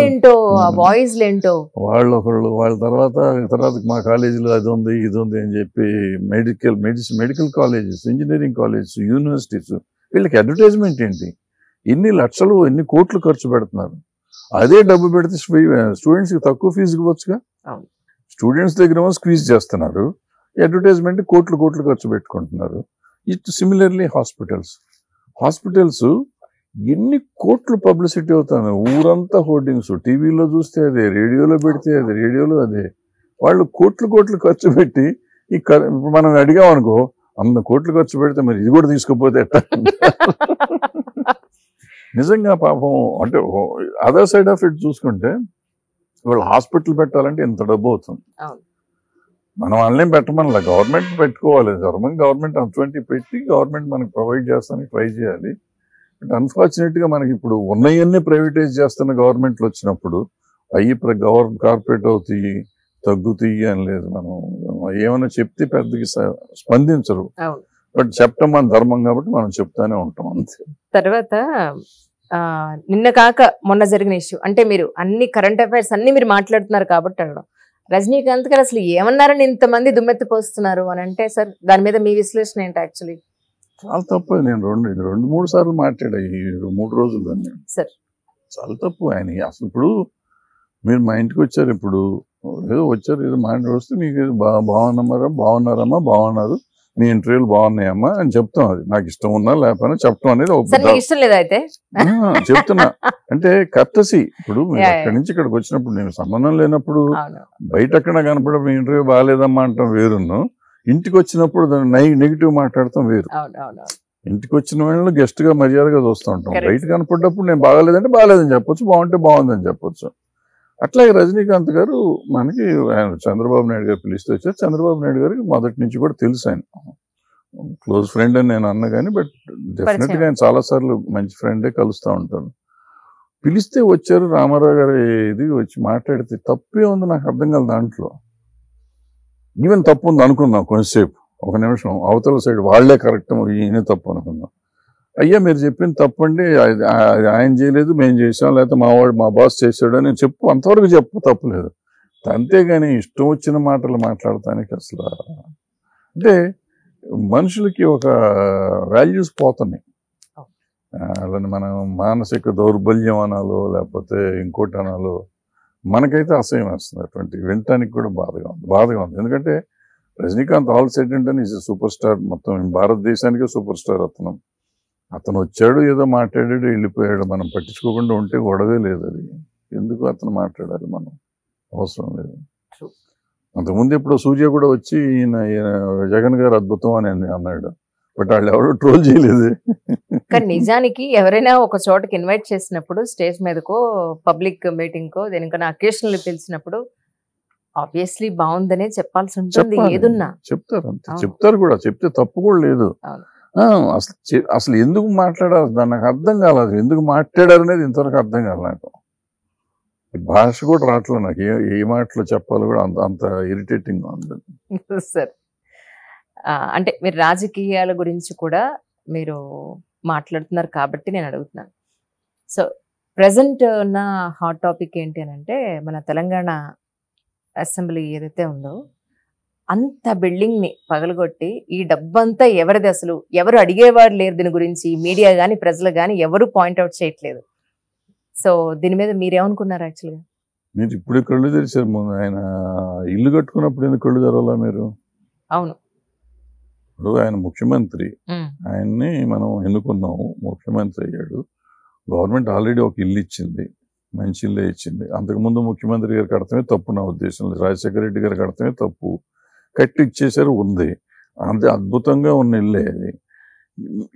ఏంటో ఏంటో వాళ్ళు ఒకళ్ళు వాళ్ళ తర్వాత తర్వాత మా కాలేజీలో అది ఉంది ఇది ఉంది అని చెప్పి medical medicine medical colleges engineering colleges universities వీళ్ళకి అడ్వర్టైజ్మెంట్ ఏంటి? ఎన్ని లక్షలు ఎన్ని కోట్లు ఖర్చు పెడుతున్నారు? అదే డబ్బు పెడితే స్టూడెంట్స్కి తక్కువ ఫీజు ఇవ్వచ్చుగా. స్టూడెంట్స్ దగ్గర స్క్వీజ్ చేస్తున్నారు. అడ్వర్టైజ్మెంట్ కోట్లు కోట్లు ఖర్చు పెట్టుకుంటున్నారు. ఇట్ సిమిలర్లీ హాస్పిటల్స్ హాస్పిటల్స్ ఎన్ని కోట్లు పబ్లిసిటీ అవుతాను? ఊరంతా హోర్డింగ్స్. టీవీలో చూస్తే అదే రేడియోలో పెడితే అదే రేడియోలో అదే. వాళ్ళు కోట్లు కోట్లు ఖర్చు పెట్టి ఈ మనం అడిగాం అనుకో అన్న కోట్లు ఖర్చు పెడితే మరి ఇది కూడా తీసుకుపోతే నిజంగా పాపం అంటే అదర్ సైడ్ ఆఫ్ ఇట్ చూసుకుంటే వాళ్ళు హాస్పిటల్ పెట్టాలంటే ఎంత డబ్బు అవుతుంది. మనం వాళ్ళని పెట్టమనలా. గవర్నమెంట్ పెట్టుకోవాలి. గవర్నమెంట్ గవర్నమెంట్ అటువంటి పెట్టి గవర్నమెంట్ మనకి ప్రొవైడ్ చేస్తానికి ట్రై చేయాలి. బట్ అన్ఫార్చునేట్గా మనకి ఇప్పుడు ఉన్నవన్నీ ప్రైవేటైజ్ చేస్తున్న గవర్నమెంట్లు వచ్చినప్పుడు అయ్యి గవర్ కార్పొరేట్ అవుతాయి తగ్గుతాయి అని లేదు మనం. ఏమైనా చెప్తే పెద్దకి స్పందించరు. బట్ చెప్పటం మన ధర్మం కాబట్టి మనం చెప్తానే ఉంటాం అంతే. తర్వాత నిన్న కాక మొన్న జరిగిన ఇష్యూ అంటే మీరు అన్ని కరెంట్ అఫైర్స్ అన్ని మీరు మాట్లాడుతున్నారు కాబట్టి అడగడం. రజనీకాంత్ గారు అసలు ఏమన్నారని ఇంతమంది దుమ్మెత్తి పోస్తున్నారు అని అంటే సార్ దాని మీద మీ విశ్లేషణ ఏంటి యాక్చువల్లీ చాలా తప్పు. నేను రెండు రెండు మూడు సార్లు మాట్లాడా ఈ మూడు రోజులు సార్. చాలా తప్పు ఆయన. అసలు ఇప్పుడు మీరు మా ఇంటికి వచ్చారు ఇప్పుడు. ఏదో వచ్చారు ఏదో మాట్లాడి వస్తే మీకు ఏదో బా బాగున్నారా బాగున్నారమ్మా బాగున్నారు. మీ ఇంటర్వ్యూలు బాగున్నాయమ్మా అని చెప్తాం అది. నాకు ఇష్టం ఉన్నా లేకపోయినా చెప్పడం అనేది ఇష్టం లేదా అయితే? ఆ, చెప్తున్నా. అంటే కర్టసీ ఇప్పుడు. అక్కడి నుంచి ఇక్కడికి వచ్చినప్పుడు నేను సంబంధం లేనప్పుడు బయట ఎక్కడ కనపడే మీ ఇంటర్వ్యూ బాగాలేదమ్మా అంటాం వేరును. ఇంటికి వచ్చినప్పుడు నెగిటివ్ మాట్లాడతాం వేరు. ఇంటికి వచ్చిన వాళ్ళని గెస్ట్గా మర్యాదగా చూస్తూ ఉంటాం. బయట కనపడ్డప్పుడు నేను బాగాలేదంటే బాగాలేదని చెప్పొచ్చు బాగుంటే బాగుందని చెప్పొచ్చు. అట్లాగే రజనీకాంత్ గారు మనకి ఆయన చంద్రబాబు నాయుడు గారు పిలిస్తే వచ్చారు. చంద్రబాబు నాయుడు గారికి మొదటి నుంచి కూడా తెలుసు ఆయన. క్లోజ్ ఫ్రెండ్ అని నేను అన్నా కానీ బట్ డెఫినెట్గా ఆయన చాలా సార్లు మంచి ఫ్రెండే కలుస్తూ ఉంటాను పిలిస్తే వచ్చారు రామారావు గారు ఇది వచ్చి మాట్లాడితే తప్పే ఉంది నాకు అర్థం కాదు దాంట్లో. ఈవెన్ తప్పు ఉంది అనుకుందాం కొంచెంసేపు. ఒక నిమిషం. అవతల సైడ్ వాళ్ళే కరెక్ట్ ఈయన తప్పు అనుకుందాం. అయ్యా మీరు చెప్పింది తప్పండి. ఆయన చేయలేదు మేము చేసాం లేకపోతే మా వాడు మా బాస్ చేసాడు అని చెప్పు. అంతవరకు చెప్పు తప్పులేదు అంతేగాని ఇష్టం వచ్చిన మాటలు మాట్లాడటానికి అసలు అంటే మనుషులకి ఒక వాల్యూస్ పోతున్నాయి. అలాని మనం మానసిక దౌర్బల్యం అనాలో లేకపోతే ఇంకోటి అనాలో మనకైతే అసహ్యం వేస్తుంది. అటువంటి వినటానికి కూడా బాధగా ఉంది. బాధగా ఉంది. ఎందుకంటే రజనీకాంత్ ఆల్ సెట్ అంటే ఈజ్ సూపర్ స్టార్. మొత్తం భారతదేశానికే సూపర్ స్టార్ అతను. అతను వచ్చాడు ఏదో మాట్లాడాడు వెళ్ళిపోయాడు. మనం పట్టించుకోకుండా ఉంటే గొడవే లేదు అది. ఎందుకు అతను మాట్లాడాలి మనం? అవసరం లేదు. అంతకుముందు ఇప్పుడు సూర్య కూడా వచ్చి ఈయన జగన్ గారు అద్భుతం అని అని అన్నాడు. బట్ వాళ్ళు ఎవరు ట్రోల్ చేయలేదు. కానీ నిజానికి ఎవరైనా ఒక చోటకి ఇన్వైట్ చేసినప్పుడు స్టేజ్ మీదకో పబ్లిక్ మీటింగ్ కో దేనికన్నా అకేషనల్ పిలిచినప్పుడు ఆబ్వియస్లీ బాగుందనే చెప్పాల్సి ఉంటుంది. ఏదున్నా. చెప్తారు అంతే. చెప్తారు కూడా. చెప్తే తప్పు కూడా లేదు. అసలు అసలు ఎందుకు మాట్లాడారు? దాన్ని నాకు అర్థం కాలేదు. ఎందుకు మాట్లాడారు అనేది ఇంతవరకు అర్థం కాలేదు నాకు. భాష కూడా రావట్లేదు నాకు. ఏ ఏ మాటలో చెప్పాలో కూడా అంత అంత ఇరిటేటింగ్ ఉంది. [LAUGHS] సార్. అంటే మీరు రాజకీయాల గురించి కూడా మీరు మాట్లాడుతున్నారు కాబట్టి నేను అడుగుతున్నాను. సో ప్రజెంట్ ఉన్న హాట్ టాపిక్ ఏంటి అని అంటే మన తెలంగాణ అసెంబ్లీ ఏదైతే ఉందో అంత బిల్డింగ్ని పగలగొట్టి ఈ డబ్బంతా ఎవరిది అసలు? ఎవరు అడిగేవారు లేరు దీని గురించి. మీడియా గాని ప్రజలు గాని ఎవరు పాయింట్అవుట్ చేయట్లేదు. సో దీని మీద మీరేమనుకున్నారు యాక్చువల్గా మీరు ఇప్పుడు కళ్ళు తెరిచారు. ఆయన ఇల్లు కట్టుకున్నప్పుడు ఎందుకు కళ్ళు తెరవాలా మీరు? అవును. ఇప్పుడు ఆయన ముఖ్యమంత్రి. ఆయన్ని మనం ఎన్నుకున్నాము. ముఖ్యమంత్రి అయ్యాడు. గవర్నమెంట్ ఆల్రెడీ ఒక ఇల్లు ఇచ్చింది. మంచి ఇల్లే ఇచ్చింది. అంతకుముందు ముఖ్యమంత్రి గారు కడతమే తప్పు నా ఉద్దేశంలో. రాజశేఖర రెడ్డి గారు కడతమే తప్పు. కట్టి ఇచ్చేసారు ఉంది. అంత అద్భుతంగా ఉన్న ఇల్లే అది.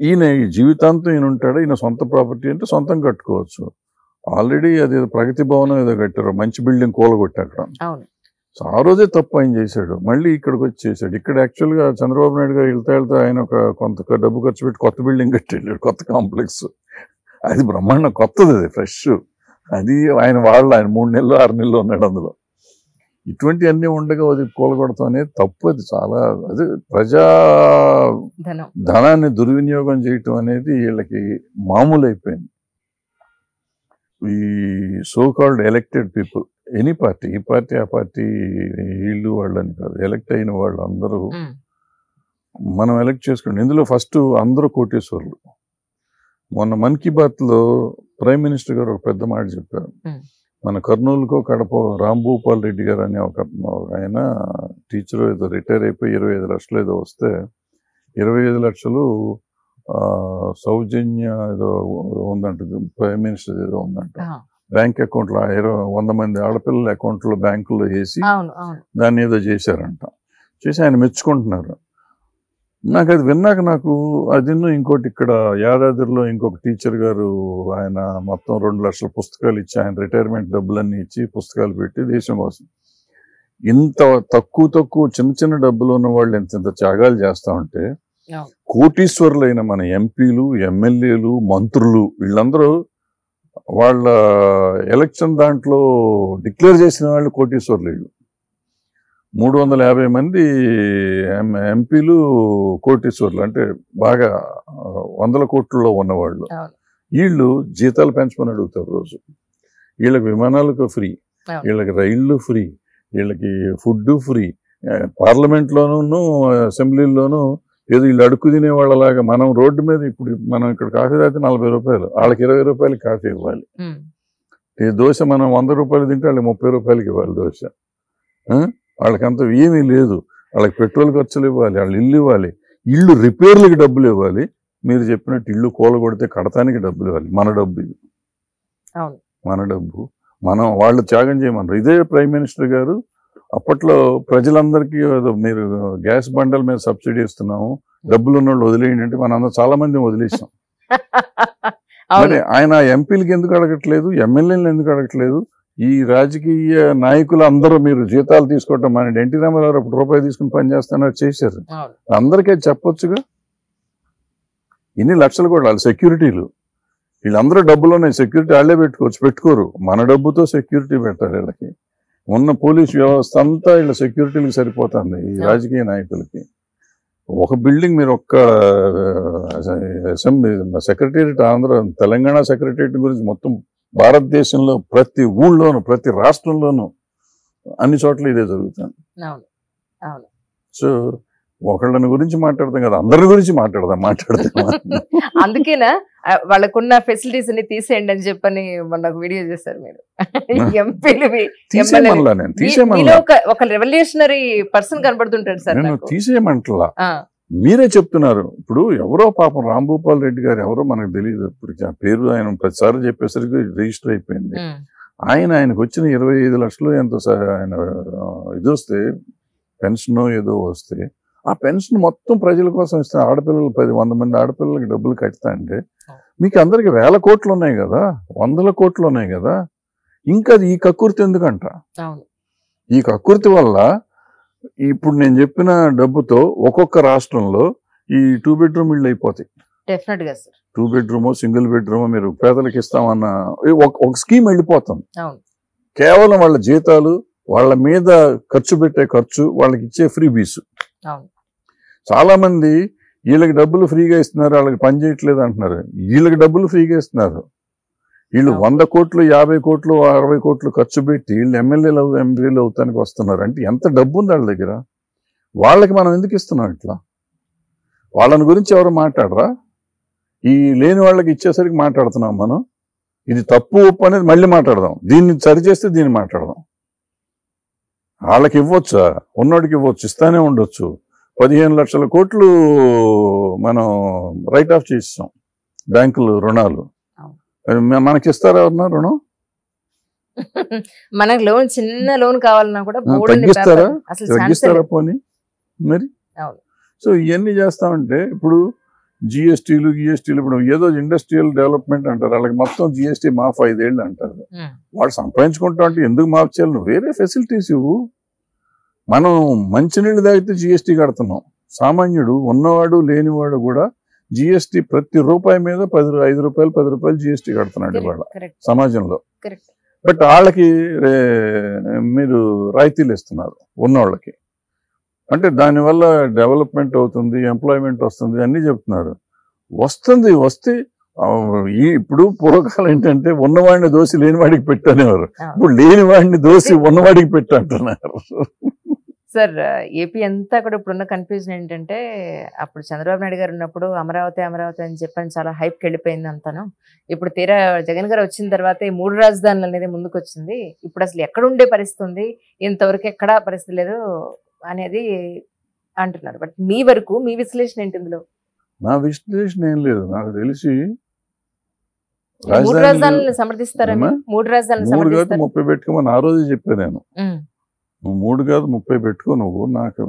ఈయన ఈ జీవితాంతం ఈయన ఉంటాడు. ఈయన సొంత ప్రాపర్టీ అంటే సొంతం కట్టుకోవచ్చు. ఆల్రెడీ అది ప్రగతి భవనం ఏదో కట్టారు. మంచి బిల్డింగ్ కూలగొట్టారు అవును. సో ఆ రోజే తప్పు ఆయన చేశాడు. మళ్ళీ ఇక్కడికి వచ్చి చేశాడు ఇక్కడ యాక్చువల్గా చంద్రబాబు నాయుడు గారు వెళ్తా వెళ్తా ఆయన ఒక కొంత డబ్బు ఖర్చు పెట్టి కొత్త బిల్డింగ్ కట్టాడు కొత్త కాంప్లెక్స్. అది బ్రహ్మాండం కొత్తది అది ఫ్రెష్. అది ఆయన వాళ్ళు ఆయన మూడు నెలలు ఆరు నెలలు ఉన్నాడు అందులో. ఇటువంటి అన్ని ఉండగా అది కూలగొడతాం అనేది తప్పు. అది చాలా అది ప్రజా ధనం. ధనాన్ని దుర్వినియోగం చేయటం అనేది వీళ్ళకి మామూలు అయిపోయింది ఈ so called elected people any party ఈ పార్టీ ఆ పార్టీ వీళ్ళు వాళ్ళని కాదు ఎలక్ట్ అయిన వాళ్ళు అందరూ మనం ఎలక్ట్ చేసుకోండి. ఇందులో ఫస్ట్ అందరూ కోటేశ్వర్లు. మొన్న మన్ కీ బాత్లో ప్రైమ్ మినిస్టర్ గారు ఒక పెద్ద మాట చెప్పారు. మన కర్నూలుకో కడప రాంభూపాల్ రెడ్డి గారు అనే ఒక ఆయన టీచర్ ఏదో రిటైర్ అయిపోయి ఇరవై ఐదు లక్షలు ఏదో వస్తే ఇరవై ఐదు లక్షలు సౌజన్య ఏదో ఉందంట ప్రైమ్ మినిస్టర్ ఏదో ఉందంట. బ్యాంక్ అకౌంట్లో ఇరవై వంద మంది ఆడపిల్లల అకౌంట్లో బ్యాంకులో వేసి దాన్ని ఏదో చేశారంట. చేసి ఆయన మెచ్చుకుంటున్నారు. నాకు అది విన్నాక నాకు అది ఇంకోటి ఇక్కడ యాదాద్రిలో ఇంకొక టీచర్ గారు ఆయన మొత్తం రెండు లక్షల పుస్తకాలు ఇచ్చి ఆయన రిటైర్మెంట్ డబ్బులన్నీ ఇచ్చి పుస్తకాలు పెట్టి దేశం కోసం. ఇంత తక్కువ తక్కువ చిన్న చిన్న డబ్బులు ఉన్న వాళ్ళు ఎంత ఇంత త్యాగాలు చేస్తా ఉంటే. కోటీశ్వరులైన మన ఎంపీలు ఎమ్మెల్యేలు మంత్రులు వీళ్ళందరూ వాళ్ళ ఎలక్షన్ దాంట్లో డిక్లేర్ చేసిన వాళ్ళు కోటీశ్వర్లు వీళ్ళు. మూడు వందల యాభై మంది ఎంపీలు కోటీశ్వర్లు. అంటే బాగా వందల కోట్లలో ఉన్నవాళ్ళు. వీళ్ళు జీతాలు పెంచమని అడుగుతారు రోజు. వీళ్ళకి విమానాలకు ఫ్రీ. వీళ్ళకి రైళ్ళు ఫ్రీ. వీళ్ళకి ఫుడ్ ఫ్రీ. పార్లమెంట్లోనూ అసెంబ్లీలోనూ ఏదో వీళ్ళు అడుక్కు తినే వాళ్ళలాగా మనం రోడ్డు మీద ఇప్పుడు మనం ఇక్కడ కాఫీ తాగితే నలభై రూపాయలు వాళ్ళకి ఇరవై రూపాయలు కాఫీ ఇవ్వాలి. ఈ దోశ మనం వంద రూపాయలు తింటే వాళ్ళకి ముప్పై రూపాయలకి ఇవ్వాలి దోశ? వాళ్ళకంత ఏమీ లేదు. వాళ్ళకి పెట్రోల్ ఖర్చులు ఇవ్వాలి వాళ్ళు ఇల్లు ఇవ్వాలి. ఇల్లు రిపేర్లకి డబ్బులు ఇవ్వాలి. మీరు చెప్పినట్టు ఇల్లు కూలగొడితే కడతానికి డబ్బులు ఇవ్వాలి. మన డబ్బు ఇది. మన డబ్బు. మనం వాళ్ళు త్యాగం చేయమన్నారు. ఇదే ప్రైమ్ మినిస్టర్ గారు అప్పట్లో ప్రజలందరికీ మీరు గ్యాస్ బండల మీద సబ్సిడీ ఇస్తున్నాము డబ్బులు ఉన్న వాళ్ళు వదిలేయండి అంటే మనం అందరం చాలా మంది వదిలేసాం. [LAUGHS] మరి ఆయన ఎంపీలకి ఎందుకు అడగట్లేదు ఎమ్మెల్యేలు ఎందుకు అడగట్లేదు? ఈ రాజకీయ నాయకులు అందరూ మీరు జీతాలు తీసుకోవటం మన ఎన్టీ రామారావు అప్పుడు రూపాయి తీసుకుని పనిచేస్తున్నారు చేశారు. అందరికీ అది చెప్పొచ్చుగా? ఇన్ని లక్షలు కూడా వాళ్ళు సెక్యూరిటీలు. వీళ్ళందరూ డబ్బులు ఉన్నాయి. సెక్యూరిటీ వాళ్ళే పెట్టుకోవచ్చు. పెట్టుకోరు. మన డబ్బుతో సెక్యూరిటీ పెట్టారు వీళ్ళకి. ఉన్న పోలీస్ వ్యవస్థ అంతా వీళ్ళ సెక్యూరిటీలకు సరిపోతుంది ఈ రాజకీయ నాయకులకి. ఒక బిల్డింగ్ మీరు ఒక్క assembly secretariat Andhra Telangana secretariat గురించి మొత్తం భారతదేశంలో ప్రతి ఊళ్ళోనూ ప్రతి రాష్ట్రంలోనూ అన్ని చోట్ల ఇదే జరుగుతుంది. సో ఒకళ్ళని గురించి మాట్లాడతాం కదా అందరి గురించి మాట్లాడదాం మాట్లాడదాం [LAUGHS] అందుకేనా? వాళ్ళకున్న ఫెసిలిటీస్ని తీసేయండి అని చెప్పని మొన్న వీడియో చేశారు మీరు. [LAUGHS] ఎంపీలు ఒక రెవల్యూషనరీ పర్సన్ కనబడుతుంటాడు సార్ నేను. తీసేయమంటలా. మీరే చెప్తున్నారు. ఇప్పుడు ఎవరో పాపం రాంభూపాల్ రెడ్డి గారు ఎవరో మనకు తెలియదు. ఇప్పుడు పేరు ఆయన ప్రతిసారి చెప్పేసరికి రిజిస్టర్ అయిపోయింది. ఆయన ఆయనకు వచ్చిన ఇరవై ఐదు లక్షలు ఎంత ఆయన ఇది వస్తే పెన్షన్ ఏదో వస్తే ఆ పెన్షన్ మొత్తం ప్రజల కోసం ఇస్తే ఆడపిల్లలు పది వంద మంది ఆడపిల్లలకి డబ్బులు కడతా అంటే మీకు అందరికి వేల కోట్లు ఉన్నాయి కదా? వందల కోట్లు ఉన్నాయి కదా? ఇంకా ఈ కక్కుర్తి ఎందుకంట? ఈ కక్కుర్తి వల్ల ఇప్పుడు నేను చెప్పిన డబ్బుతో ఒక్కొక్క రాష్ట్రంలో ఈ టూ బెడ్రూమ్ ఇళ్ళు అయిపోతాయి. టూ బెడ్రూమ్ సింగిల్ బెడ్రూమ్ మీరు పేదలకు ఇస్తామన్న ఒక ఒక స్కీమ్ వెళ్ళిపోతుంది. అవును. కేవలం వాళ్ళ జీతాలు వాళ్ళ మీద ఖర్చు పెట్టే ఖర్చు వాళ్ళకి ఇచ్చే ఫ్రీ బీస్ అవును. చాలా మంది వీళ్ళకి డబ్బులు ఫ్రీగా ఇస్తున్నారు వాళ్ళకి పని చేయట్లేదు అంటున్నారు. వీళ్ళకి డబ్బులు ఫ్రీగా ఇస్తున్నారు. వీళ్ళు. వంద కోట్లు యాభై కోట్లు అరవై కోట్లు ఖర్చు పెట్టి వీళ్ళు ఎమ్మెల్యేలు ఎంపీలు అవుతానికి వస్తున్నారు. అంటే ఎంత డబ్బు ఉంది వాళ్ళ దగ్గర? వాళ్ళకి మనం ఎందుకు ఇస్తున్నాం ఇట్లా? వాళ్ళని గురించి ఎవరు మాట్లాడరా? ఈ లేని వాళ్ళకి ఇచ్చేసరికి మాట్లాడుతున్నాం మనం. ఇది తప్పు ఒప్పు అనేది మళ్ళీ మాట్లాడదాం. దీన్ని సరిచేస్తే దీన్ని మాట్లాడదాం. వాళ్ళకి ఇవ్వచ్చా ఉన్నోడికి ఇవ్వచ్చు ఇస్తానే ఉండొచ్చు. పదిహేను లక్షల కోట్లు మనం రైట్ ఆఫ్ చేస్తాం బ్యాంకులు రుణాలు. మనకి ఇస్తారా ఎవరన్నా రుణం? మనకు లోన్ చిన్న లోన్ కావాలన్నా కూడా తగ్గిస్తారా? తగ్గిస్తారా. పోనీ? మరి. సో ఇవన్నీ చేస్తామంటే ఇప్పుడు జిఎస్టీలు గిఎస్టీలు ఇప్పుడు ఏదో ఇండస్ట్రియల్ డెవలప్మెంట్ అంటారు. వాళ్ళకి మొత్తం జిఎస్టీ మాఫ్ ఐదేళ్ళు అంటారు. వాళ్ళు సంపాదించుకుంటా అంటే ఎందుకు మాఫ్ చేయాలి? నువ్వు వేరే ఫెసిలిటీస్ ఇవ్వు. మనం మంచినీళ్ళు తాగితే జిఎస్టీ కడుతున్నాం. సామాన్యుడు ఉన్నవాడు లేనివాడు కూడా జిఎస్టీ ప్రతి రూపాయి మీద పది ఐదు రూపాయలు పది రూపాయలు జిఎస్టీ కడుతున్నాడు ఇవాళ కరెక్ట్ సమాజంలో. బట్ వాళ్ళకి మీరు రాయితీలు ఇస్తున్నారు. ఉన్నవాళ్ళకి. అంటే దానివల్ల డెవలప్మెంట్ అవుతుంది ఎంప్లాయ్మెంట్ వస్తుంది అన్నీ చెప్తున్నారు. వస్తుంది వస్తే ఈ ఇప్పుడు పూర్వకాలం ఏంటంటే ఉన్నవాడిని దోసి లేనివాడికి పెట్టనేవారు. ఇప్పుడు లేనివాడిని దోసి ఉన్నవాడికి పెట్టంటున్నారు సార్ ఏపీ అంతా కూడా ఇప్పుడున్న కన్ఫ్యూజన్ ఏంటంటే అప్పుడు చంద్రబాబు నాయుడు గారు ఉన్నప్పుడు అమరావతి అమరావతి అని చెప్పని చాలా హైప్కి వెళ్ళిపోయింది అంతాను. ఇప్పుడు తీరా జగన్ గారు వచ్చిన తర్వాత ఈ మూడు రాజధానులు అనేది ముందుకు వచ్చింది ఇప్పుడు అసలు ఎక్కడ ఉండే పరిస్థితి ఉంది? ఇంతవరకు ఎక్కడా పరిస్థితి లేదు. అనేది అంటున్నారు. బట్ మీ వరకు మీ విశ్లేషణ ఏంటి ఇందులో? నా విశ్లేషణ ఏం లేదు. నాకు తెలిసి మూడు రాజధానులు రాజధానులను సమర్థిస్తారా మీరు? ఏమ్మా? మూడు రాజధానులు మూడు కాదు సమర్థిస్తారు? ముప్పై పెట్టుకోమని ఆ రోజే చెప్పాను నేను. నువ్వు మూడు కాదు ముప్పై పెట్టుకో నువ్వు. నాకు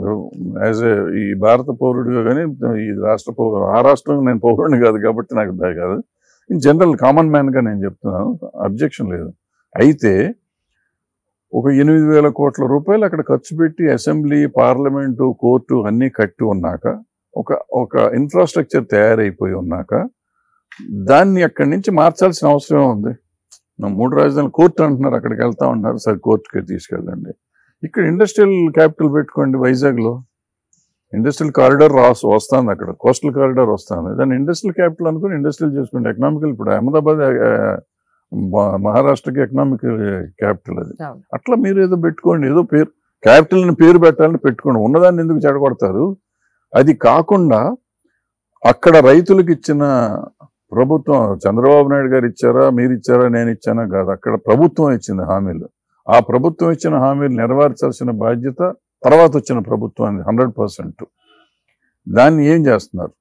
యాజ్ ఏ ఈ భారత పౌరుడిగా కానీ ఈ రాష్ట్ర పౌరు ఆ రాష్ట్రం నేను పౌరుడిని కాదు కాబట్టి నాకు దా కాదు. ఇన్ జనరల్ కామన్ మ్యాన్గా నేను చెప్తున్నాను. అబ్జెక్షన్ లేదు. అయితే ఒక ఎనిమిది వేల కోట్ల రూపాయలు అక్కడ ఖర్చు పెట్టి అసెంబ్లీ పార్లమెంటు కోర్టు అన్నీ కట్టి ఉన్నాక ఒక ఒక ఇన్ఫ్రాస్ట్రక్చర్ తయారైపోయి ఉన్నాక దాన్ని అక్కడి నుంచి మార్చాల్సిన అవసరం ఉంది. మూడు రాజధానులు కోర్టు అంటున్నారు అక్కడికి వెళ్తా ఉన్నారు సరే కోర్టుకి తీసుకెళ్ళండి. ఇక్కడ ఇండస్ట్రియల్ క్యాపిటల్ పెట్టుకోండి వైజాగ్లో. ఇండస్ట్రియల్ కారిడార్ రాసు వస్తుంది అక్కడ. కోస్టల్ కారిడార్ వస్తుంది. దాన్ని ఇండస్ట్రియల్ క్యాపిటల్ అనుకుని ఇండస్ట్రియల్ చేసుకోండి ఎకనామికల్ ఇప్పుడు అహ్మదాబాద్ మహారాష్ట్రకి ఎకనామిక్ క్యాపిటల్ అది. అట్లా మీరు ఏదో పెట్టుకోండి ఏదో పేరు క్యాపిటల్ అని పేరు పెట్టాలని పెట్టుకోండి. ఉన్నదాన్ని ఎందుకు చెడగొడతారు? అది కాకుండా అక్కడ రైతులకు ఇచ్చిన ప్రభుత్వం చంద్రబాబు నాయుడు గారు ఇచ్చారా మీరు ఇచ్చారా నేను ఇచ్చానా కాదు. అక్కడ ప్రభుత్వం ఇచ్చింది హామీలు. ఆ ప్రభుత్వం ఇచ్చిన హామీలు నెరవేర్చాల్సిన బాధ్యత తర్వాత వచ్చిన ప్రభుత్వాన్ని హండ్రెడ్ పర్సెంట్. దాన్ని ఏం చేస్తున్నారు?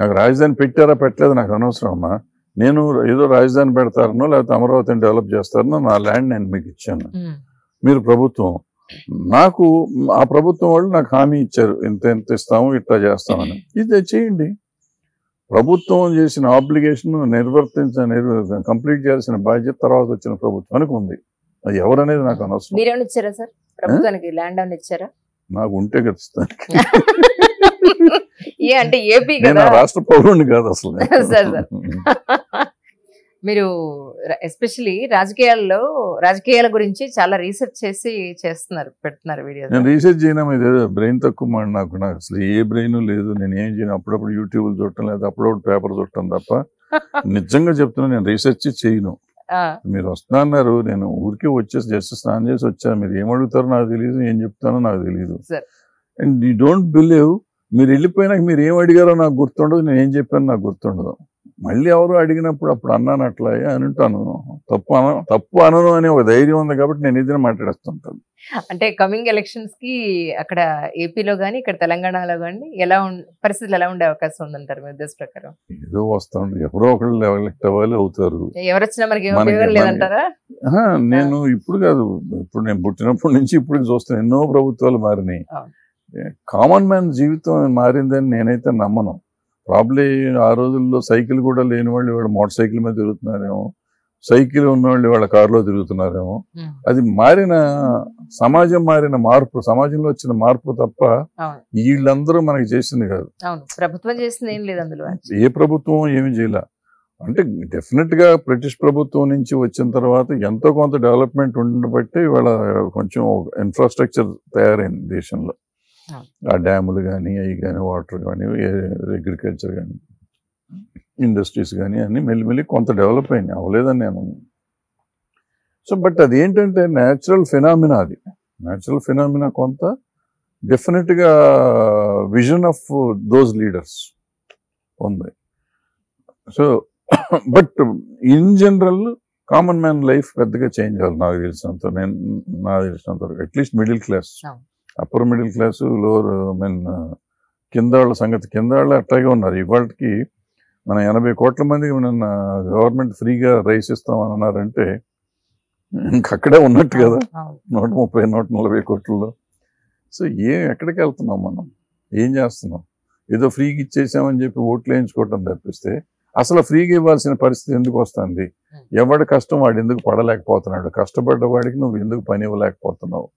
నాకు రాజధాని పెట్టారా పెట్టలేదు నాకు అనవసరం అమ్మా. నేను ఏదో రాజధాని పెడతారనో లేకపోతే అమరావతిని డెవలప్ చేస్తారనో నా ల్యాండ్ నేను మీకు ఇచ్చాను. మీరు ప్రభుత్వం నాకు ఆ ప్రభుత్వం వాళ్ళు నాకు హామీ ఇచ్చారు. ఇంత ఎంత ఇస్తాము ఇట్లా చేస్తామని. ఇది చేయండి. ప్రభుత్వం చేసిన ఆబ్లిగేషన్ నిర్వర్తించ నిర్వ- కంప్లీట్ చేయాల్సిన బాధ్యత తర్వాత వచ్చిన ప్రభుత్వానికి ఉంది. అది ఎవరనేది నాకు అనవసరం. ఇచ్చారా సార్? ప్రభుత్వానికి ల్యాండ్ ఇచ్చారా? నాకు ఉంటే గతిస్తాను [LAUGHS] ఏ అంటే ఏపీ కదా. రాష్ట్ర పౌరుణ్ణి కాదు అసలు సార్, [LAUGHS] సార్. [LAUGHS] మీరు ఎస్పెషలీ రాజకీయాల్లో రాజకీయాల గురించి చాలా రీసెర్చ్ చేసి చేస్తున్నారు పెడుతున్నారు వీడియోస్. నేను రీసెర్చ్ చేయడం ఇది బ్రెయిన్ తక్కువ మాట నాకు నాకు అసలు ఏ బ్రెయిన్ లేదు నేను ఏం చేయను అప్పుడప్పుడు యూట్యూబ్ చూడటం లేదా అప్పుడప్పుడు పేపర్ చూడటం తప్ప. [LAUGHS] నిజంగా చెప్తున్నా నేను రీసెర్చ్ చేయను. మీరు వస్తా అన్నారు నేను ఊరికే వచ్చేసి జస్ట్ స్నానం చేసి వచ్చాను మీరు ఏం అడుగుతారో నాకు తెలియదు ఏం చెప్తానో నాకు తెలియదు. అండ్ యూ డోంట్ బిలీవ్ మీరు వెళ్ళిపోయినాక మీరు ఏం అడిగారో నాకు గుర్తుండదు నేను ఏం చెప్పాను నాకు గుర్తుండదు. మళ్ళీ ఎవరు అడిగినప్పుడు అప్పుడు అన్నాను అట్లా అని అంటాను తప్పు అన తప్పు అనను అనే ఒక ధైర్యం ఉంది కాబట్టి నేను ఇద్దరు మాట్లాడేస్తుంటాను. అంటే కమింగ్ ఎలక్షన్స్కి అక్కడ ఏపీలో గానీ ఇక్కడ తెలంగాణలో గానీ ఎలా పరిస్థితులు ఎలా ఉండే అవకాశం ఉందంటారు మీ ఉద్దేశ ప్రకారం? ఏదో వస్తాను ఎవరో ఒకళ్ళు ఎలక్ట్ అవ్వాలి అవుతారు. ఎవరు వచ్చినా మనకి లేదంటారా? నేను ఇప్పుడు కాదు ఇప్పుడు నేను పుట్టినప్పటి నుంచి ఇప్పుడు చూస్తాను ఎన్నో ప్రభుత్వాలు మారినాయి. కామన్ మ్యాన్ జీవితం మారిందని నేనైతే నమ్మను. ప్రాబ్లీ ఆ రోజుల్లో సైకిల్ కూడా లేని వాళ్ళు ఇవాళ మోటార్ సైకిల్ మీద తిరుగుతున్నారేమో సైకిల్ ఉన్న వాళ్ళు ఇవాళ కారులో తిరుగుతున్నారేమో. అది మారిన సమాజం మారిన మార్పు సమాజంలో వచ్చిన మార్పు తప్ప వీళ్ళందరూ మనకి చేసింది కాదు. ప్రభుత్వం చేసింది ఏం లేదు అందులో ఏ ప్రభుత్వం ఏమి చేయాల. అంటే డెఫినెట్గా బ్రిటిష్ ప్రభుత్వం నుంచి వచ్చిన తర్వాత ఎంతో కొంత డెవలప్మెంట్ ఉండబట్టి ఇవాళ కొంచెం ఇన్ఫ్రాస్ట్రక్చర్ తయారైంది దేశంలో. ఆ డ్యాములు కానీ అవి కానీ వాటర్ కానీ అగ్రికల్చర్ కానీ ఇండస్ట్రీస్ కానీ అన్ని మెల్లిమెల్లి కొంత డెవలప్ అయినాయి. అవ్వలేదని నేను సో బట్ అది ఏంటంటే న్యాచురల్ ఫినామినా అది. న్యాచురల్ ఫినామినా కొంత డెఫినెట్గా విజన్ ఆఫ్ దోస్ లీడర్స్ ఉంది. So [COUGHS] but in general common man life పెద్దగా చేంజ్ అవ్వాలి. నాకు తెలిసినంత నేను నాకు తెలిసినంత వరకు at least middle class. Upper middle class lower mean కింద వాళ్ళ సంగతి. కింద వాళ్ళు అట్లాగే ఉన్నారు. ఇవాళకి మన ఎనభై కోట్ల మందికి మన గవర్నమెంట్ ఫ్రీగా రైస్ ఇస్తామని అన్నారంటే ఇంక అక్కడే ఉన్నట్టు కదా. నూట ముప్పై నూట నలభై కోట్లలో. సో ఏం ఎక్కడికి వెళ్తున్నాం మనం? ఏం చేస్తున్నాం? ఏదో ఫ్రీగా ఇచ్చేసామని చెప్పి ఓట్లు వేయించుకోవటం తప్పిస్తే అసలు ఫ్రీగా ఇవ్వాల్సిన పరిస్థితి ఎందుకు వస్తుంది? ఎవడి కష్టం వాడు ఎందుకు పడలేకపోతున్నాడు? కష్టపడ్డ వాడికి నువ్వు ఎందుకు పని ఇవ్వలేకపోతున్నావు?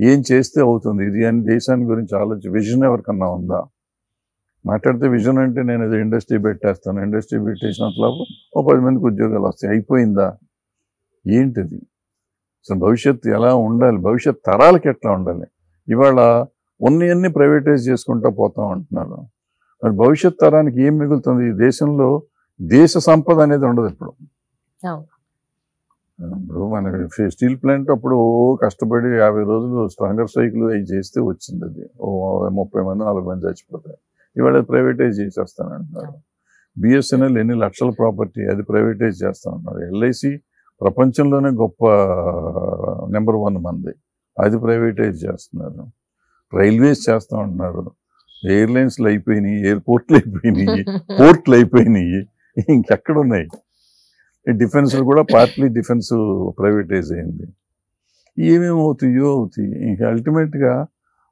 ఏం చేస్తే అవుతుంది? ఇది అని దేశాన్ని గురించి ఆలోచి విజన్ ఎవరికన్నా ఉందా? మాట్లాడితే విజన్ అంటే నేను ఏదో ఇండస్ట్రీ పెట్టేస్తాను. ఇండస్ట్రీ పెట్టేసినట్లపు ఓ పది మందికి ఉద్యోగాలు వస్తాయి. అయిపోయిందా? ఏంటిది? అసలు భవిష్యత్తు ఎలా ఉండాలి? భవిష్యత్ తరాలకి ఎట్లా ఉండాలి? ఇవాళ ఉన్నవన్నీ ప్రైవేటైజ్ చేసుకుంటూ పోతాం అంటున్నారు. మరి భవిష్యత్ తరానికి ఏం మిగులుతుంది? ఈ దేశంలో దేశ సంపద అనేది ఉండదు ఇప్పుడు. ఇప్పుడు మన స్టీల్ ప్లాంట్ అప్పుడు కష్టపడి యాభై రోజులు స్ట్రాంగర్ సైకిల్ అవి చేస్తే వచ్చింది అది. ఓ ముప్పై మంది నలభై మంది చచ్చిపోతాయి ఇవాళ ప్రైవేటైజ్ చేసేస్తాను అంటున్నారు బిఎస్ఎన్ఎల్ ఎన్ని లక్షల ప్రాపర్టీ అది ప్రైవేటైజ్ చేస్తానన్నారు ఎల్ఐసి ప్రపంచంలోనే గొప్ప నెంబర్ వన్ మంది. అది ప్రైవేటైజ్ చేస్తున్నారు. రైల్వేస్ చేస్తా ఉంటున్నారు ఎయిర్లైన్స్లు అయిపోయినాయి ఎయిర్పోర్ట్లు అయిపోయినాయి [LAUGHS] పోర్ట్లు అయిపోయినాయి ఇంకెక్కడ ఉన్నాయి డిఫెన్స్ కూడా పార్ట్లీ డిఫెన్స్ ప్రైవేటైజ్ అయింది. ఏమేమి అవుతాయో అవుతాయి. ఇంకా అల్టిమేట్గా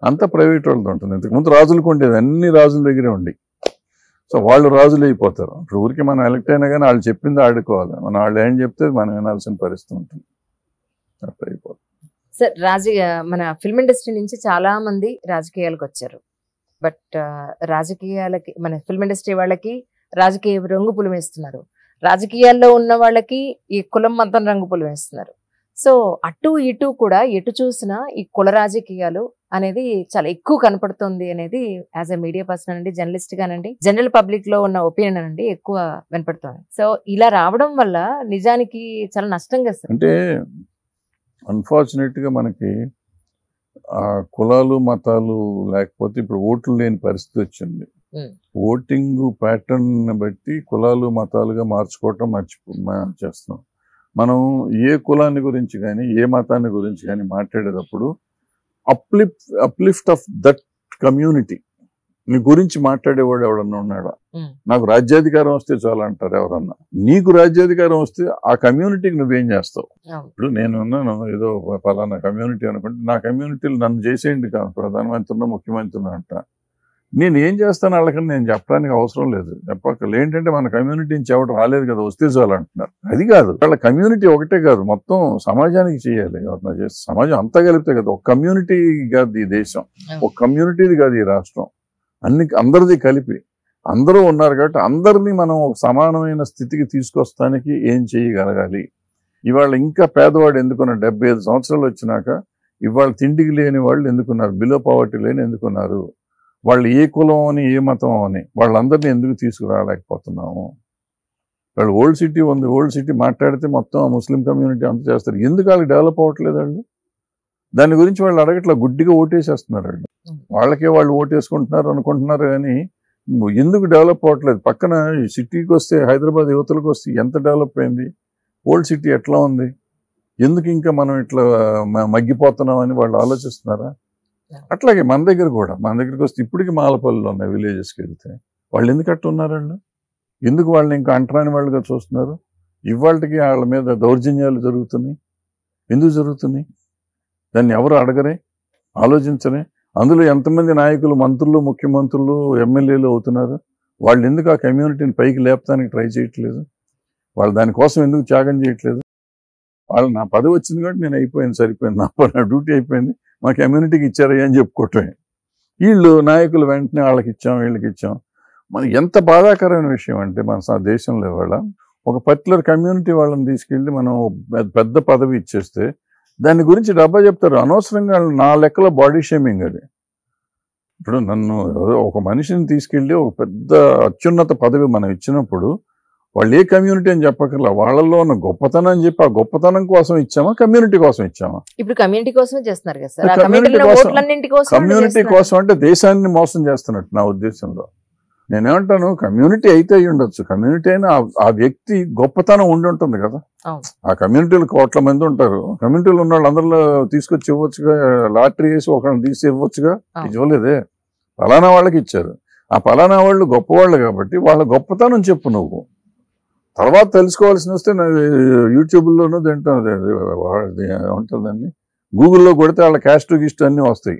అంతా ప్రైవేట్ వాళ్ళతో ఉంటుంది. ఇంతకుముందు రాజులకు ఉండేది అన్ని రాజుల దగ్గరే ఉండి. సో వాళ్ళు రాజులు అయిపోతారు. ఇప్పుడు ఊరికి మనం ఎలక్ట్ అయినా కానీ వాళ్ళు చెప్పింది ఆడుకోవాలి. మనం వాళ్ళు ఏం చెప్తే మనం వినాల్సిన పరిస్థితి ఉంటుంది. అట్లా అయిపోతుంది. సార్ రాజకీయ మన ఫిల్మ్ ఇండస్ట్రీ నుంచి చాలా మంది రాజకీయాలకు వచ్చారు. బట్ రాజకీయాలకి మన ఫిల్మ్ ఇండస్ట్రీ వాళ్ళకి రాజకీయ రంగు పులిమేస్తున్నారు. రాజకీయాల్లో ఉన్న వాళ్ళకి ఈ కులం మతం రంగు పులిమేస్తున్నారు సో అటు ఇటు కూడా ఎటు చూసినా ఈ కుల రాజకీయాలు అనేది చాలా ఎక్కువ కనపడుతుంది అనేది యాజ్ ఎ మీడియా పర్సన్ అండి జర్నలిస్ట్ గానండి జనరల్ పబ్లిక్లో ఉన్న ఒపీనియన్ అండి ఎక్కువ వినపడుతుంది. సో ఇలా రావడం వల్ల నిజానికి చాలా నష్టంగా అంటే అన్ఫార్చునేట్గా మనకి ఆ కులాలు మతాలు లేకపోతే ఇప్పుడు ఓట్లు లేని పరిస్థితి వచ్చింది. ఓటింగ్ ప్యాటర్న్ బట్టి కులాలు మతాలుగా మార్చుకోవటం మర్చిపో మా- చేస్తున్నాం మనం ఏ కులాన్ని గురించి కానీ ఏ మతాన్ని గురించి కానీ మాట్లాడేటప్పుడు uplift uplift of that community నీ గురించి మాట్లాడేవాడు ఎవడన్నా ఉన్నాడా. నాకు రాజ్యాధికారం వస్తే చాలు అంటారు ఎవరన్నా. నీకు రాజ్యాధికారం వస్తే ఆ కమ్యూనిటీకి నువ్వేం చేస్తావు? ఇప్పుడు నేను ఉన్నాను ఏదో పలానా కమ్యూనిటీ అనుకుంటే నా కమ్యూనిటీలు నన్ను చేసేయండి కాదు ప్రధానమంత్రినో ముఖ్యమంత్రినో అంట. నేను ఏం చేస్తాను వాళ్ళకని నేను చెప్పడానికి అవసరం లేదు. చెప్పక్కర్లేదు ఏంటంటే మన కమ్యూనిటీ నుంచి ఎవరు రాలేదు కదా వస్తే చాలు అంటున్నారు. అది కాదు. వాళ్ళ కమ్యూనిటీ ఒకటే కాదు. మొత్తం సమాజానికి చేయాలి. ఎవరన్నా చేస్తే సమాజం అంతా కలిపితే కదా. ఒక కమ్యూనిటీ కాదు ఈ దేశం. ఒక కమ్యూనిటీది కాదు ఈ రాష్ట్రం. అన్ని అందరిది కలిపి. అందరూ ఉన్నారు కాబట్టి అందరినీ మనం ఒక సమానమైన స్థితికి తీసుకొస్తానికి ఏం చేయగలగాలి? ఇవాళ ఇంకా పేదవాడు ఎందుకున్నారు? డెబ్బై ఐదు సంవత్సరాలు వచ్చినాక ఇవాళ తిండికి లేని వాళ్ళు ఎందుకున్నారు? బిలో పవర్టీ లేని ఎందుకున్నారు? వాళ్ళు ఏ కులం అని ఏ మతం అని వాళ్ళందరినీ ఎందుకు తీసుకురాలేకపోతున్నాము? వాళ్ళు ఓల్డ్ సిటీ ఉంది ఓల్డ్ సిటీ మాట్లాడితే మొత్తం ముస్లిం కమ్యూనిటీ అంతా చేస్తారు. ఎందుకు వాళ్ళకి డెవలప్ అవ్వట్లేదు వాళ్ళు? దాని గురించి వాళ్ళు అడగట్లా గుడ్డిగా ఓటేసేస్తున్నారు వాళ్ళు. వాళ్ళకే వాళ్ళు ఓటేసుకుంటున్నారు అనుకుంటున్నారు కానీ ఎందుకు డెవలప్ అవ్వట్లేదు? పక్కన ఈ సిటీకి వస్తే హైదరాబాద్ యువతలకు వస్తే ఎంత డెవలప్ అయింది? ఓల్డ్ సిటీ ఎట్లా ఉంది? ఎందుకు ఇంకా మనం ఇట్లా మ- మగ్గిపోతున్నాం అని వాళ్ళు ఆలోచిస్తున్నారా? అట్లాగే మన దగ్గర కూడా మన దగ్గరికి వస్తే ఇప్పటికి మాలపల్లిలో ఉన్నాయి విలేజెస్కి వెళ్తే. వాళ్ళు ఎందుకు అట్టున్నారండి ఉన్నారు వాళ్ళు? ఎందుకు వాళ్ళని ఇంకా అంటరాని వాళ్ళుగా చూస్తున్నారు? ఇవాళకి వాళ్ళ మీద దౌర్జన్యాలు జరుగుతున్నాయి. ఎందుకు జరుగుతున్నాయి? దాన్ని ఎవరు అడగరే? ఆలోచించరే? అందులో ఎంతమంది నాయకులు మంత్రులు ముఖ్యమంత్రులు ఎమ్మెల్యేలు అవుతున్నారు? వాళ్ళు ఎందుకు ఆ కమ్యూనిటీని పైకి లేపడానికి ట్రై చేయట్లేదు? వాళ్ళు దానికోసం ఎందుకు త్యాగం చేయట్లేదు? వాళ్ళు నా పదవి వచ్చింది కాబట్టి నేను అయిపోయింది సరిపోయింది. నా పని నా డ్యూటీ అయిపోయింది. మా కమ్యూనిటీకి ఇచ్చారయ్యా అని చెప్పుకోవటమే. వీళ్ళు నాయకులు వెంటనే వాళ్ళకి ఇచ్చాం వీళ్ళకి ఇచ్చాం. మన ఎంత బాధాకరమైన విషయం అంటే మన దేశంలో ఇవాళ ఒక పర్టికులర్ కమ్యూనిటీ వాళ్ళని తీసుకెళ్ళి మనం పెద్ద- పెద్ద పదవి ఇచ్చేస్తే దాని గురించి డబ్బా చెప్తారు. అనవసరంగా నా లెక్కలో బాడీ షేమింగ్ అది. ఇప్పుడు నన్ను ఒక మనిషిని తీసుకెళ్ళి ఒక పెద్ద అత్యున్నత పదవి మనం ఇచ్చినప్పుడు వాళ్ళు ఏ కమ్యూనిటీ అని చెప్పకర్లా వాళ్ళలో ఉన్న గొప్పతనం అని చెప్పి ఆ గొప్పతనం కోసం ఇచ్చామా? కమ్యూనిటీ కోసం ఇచ్చామా? ఇప్పుడు కమ్యూనిటీ కోసమే చేస్తున్నారు కదా సార్. కమ్యూనిటీలో కోసం- కమ్యూనిటీ కోసం అంటే దేశాన్ని మోసం చేస్తున్నట్టు నా ఉద్దేశంలో. నేనేమంటాను? కమ్యూనిటీ అయితే అయి ఉండొచ్చు. కమ్యూనిటీ అయినా ఆ- వ్యక్తి గొప్పతనం ఉండి ఉంటుంది కదా. ఆ కమ్యూనిటీలో కోట్ల మంది ఉంటారు. కమ్యూనిటీలో ఉన్న వాళ్ళందరిలో తీసుకొచ్చి ఇవ్వచ్చుగా లాటరీ వేసి ఒకరిని తీసి ఇవ్వచ్చుగా. ఇవ్వలేదే. పలానా వాళ్ళకి ఇచ్చారు. ఆ పలానా వాళ్ళు గొప్పవాళ్ళు కాబట్టి వాళ్ళ గొప్పతనం చెప్పు నువ్వు. తర్వాత తెలుసుకోవాల్సి వస్తే యూట్యూబ్లోనూ తింటాను ఉంటుందండి గూగుల్లో కొడితే వాళ్ళ క్యాస్ట్ గిస్ట్ అన్ని వస్తాయి.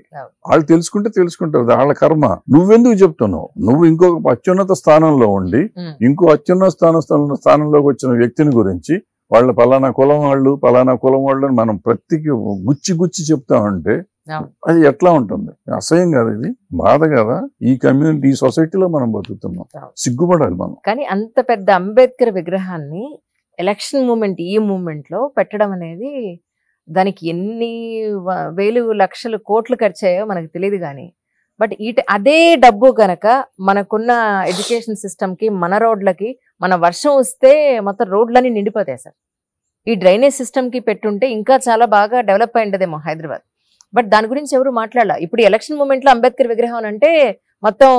వాళ్ళు తెలుసుకుంటే తెలుసుకుంటారు వాళ్ళ కర్మ నువ్వెందుకు చెప్తున్నావు నువ్వు ఇంకొక అత్యున్నత స్థానంలో ఉండి. ఇంకో అత్యున్నత స్థాన స్థాన- స్థానంలోకి వచ్చిన వ్యక్తిని గురించి వాళ్ళ పలానా కులం వాళ్ళు పలానా కులం వాళ్ళు మనం ప్రతికి గుచ్చి గుచ్చి చెప్తామంటే. అది ఎట్లా ఉంటుంది? అసహ్యం కదా ఇది బాధ కదా? ఈ కమ్యూనిటీ ఈ సొసైటీలో మనం బతుకుతున్నాం. సిగ్గుపడాలి మనం. కానీ అంత పెద్ద అంబేద్కర్ విగ్రహాన్ని ఎలక్షన్ మూమెంట్ ఈ మూమెంట్లో పెట్టడం అనేది దానికి ఎన్ని వేలు లక్షలు కోట్లు ఖర్చయ్యో మనకు తెలియదు కానీ బట్ ఈ అదే డబ్బు గనక మనకున్న ఎడ్యుకేషన్ సిస్టమ్కి మన రోడ్లకి మన వర్షం వస్తే మొత్తం రోడ్లన్నీ నిండిపోతాయి సార్. ఈ డ్రైనేజ్ సిస్టమ్కి పెట్టుంటే ఇంకా చాలా బాగా డెవలప్ అయిండదేమో హైదరాబాద్. బట్ దాని గురించి ఎవరు మాట్లాడాల. ఇప్పుడు ఎలక్షన్ మూమెంట్లో అంబేద్కర్ విగ్రహం అంటే మొత్తం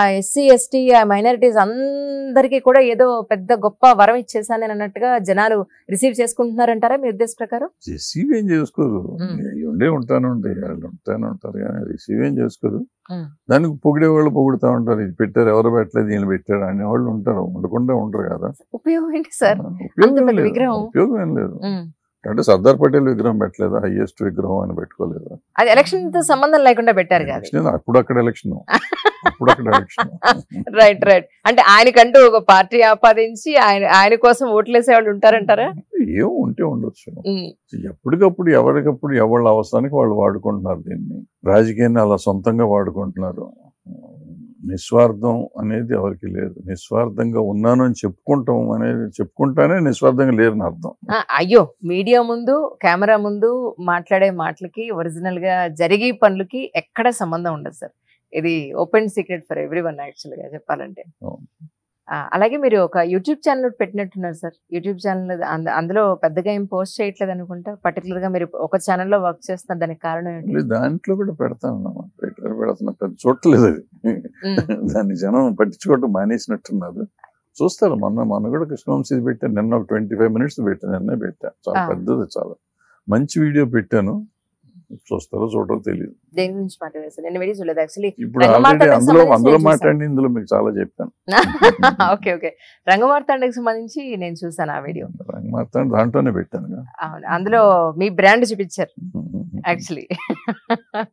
ఆ ఎస్సీ ఎస్టీ ఆ మైనారిటీస్ అందరికీ కూడా ఏదో పెద్ద గొప్ప వరం ఇచ్చేసాను అన్నట్టుగా జనాలు రిసీవ్ చేసుకుంటున్నారంటారా మీ ఉద్దేశ ప్రకారం? రిసీవ్ ఏం చేసుకోరు. ఉండే ఉంటాను వాళ్ళు ఉంటాను ఉంటారు కానీ రిసీవ్ ఏం చేసుకోరు. దానికి పొగిడే వాళ్ళు పొగుడుతూ ఉంటారు. ఇది పెట్టారు ఎవరు పెట్టలేదు ఈయన పెట్టారు అనే వాళ్ళు ఉంటారు. ఉండకుండా ఉంటారు కదా. ఉపయోగం ఏంటి సార్? ఉపయోగం లేదు. అంటే సర్దార్ పటేల్ విగ్రహం పెట్టలేదా? హైయెస్ట్ విగ్రహం అని పెట్టుకోలేదా? అది ఎలక్షన్తో సంబంధం లేకుండా పెట్టారు అప్పుడు అక్కడ ఎలక్షన్ అప్పుడు అక్కడ ఎలక్షన్ రైట్ రైట్ అంటే ఆయనకంటూ ఒక పార్టీ ఆపాదించి ఆయన ఆయన కోసం ఓట్లేసే వాళ్ళు ఉంటారంటారా? ఏం ఉంటే ఉండొచ్చు. ఎప్పటికప్పుడు ఎవరికప్పుడు ఎవళ్ళ అవసరానికి వాళ్ళు వాడుకుంటున్నారు దీన్ని. రాజకీయాన్ని అలా సొంతంగా వాడుకుంటున్నారు. నిస్వార్థం అనేది ఎవరికి లేదు. నిస్వార్థంగా ఉన్నాను అని చెప్పుకుంటాం అనేది చెప్పుకుంటానే నిస్వార్థంగా లేరని అర్థం. అయ్యో! మీడియా ముందు కెమెరా ముందు మాట్లాడే మాటలకి ఒరిజినల్గా జరిగే పనులకి ఎక్కడ సంబంధం ఉండదు సార్. ఇది open secret for everyone యాక్చువల్గా చెప్పాలంటే అలాగే మీరు ఒక యూట్యూబ్ ఛానల్ పెట్టినట్టున్నారు సార్. యూట్యూబ్ ఛానల్ అందులో పెద్దగా ఏం పోస్ట్ చేయట్లేదు అనుకుంటా. పర్టికులర్గా మీరు ఒక ఛానల్లో వర్క్ చేస్తున్నారు. దానికి కారణం ఏంటి? దాంట్లో కూడా పెడతాను. పెడుతున్నా పెద్ద చూడలేదు అది. దాన్ని జనం పట్టించుకోవటం మానేసినట్టున్నారు. చూస్తారు. మొన్న మొన్న కూడా కృష్ణవంశీ పెట్టాను నిన్న ఒక ట్వంటీ ఫైవ్ మినిట్స్ పెట్టాను నిన్నే పెట్టా. చాలా. పెద్దది చాలా. మంచి వీడియో పెట్టాను. చూస్తారో చూడరో తెలియదు దేని గురించి మాట్లాడారు నేను వీడియో చూడలేదు యాక్చువల్లీ ఇప్పుడు ఆల్రెడీ అందులో అందులో. మాట్లాడి ఇందులో మీకు చాలా చెప్పాను. [LAUGHS] Okay okay. రంగమార్తాండకి సంబంధించి నేను చూసాను ఆ వీడియో. మాత్రం దాంట్లోనే పెట్టాను. అవును అందులో మీ బ్రాండ్ చూపించారు యాక్చువల్లీ [LAUGHS]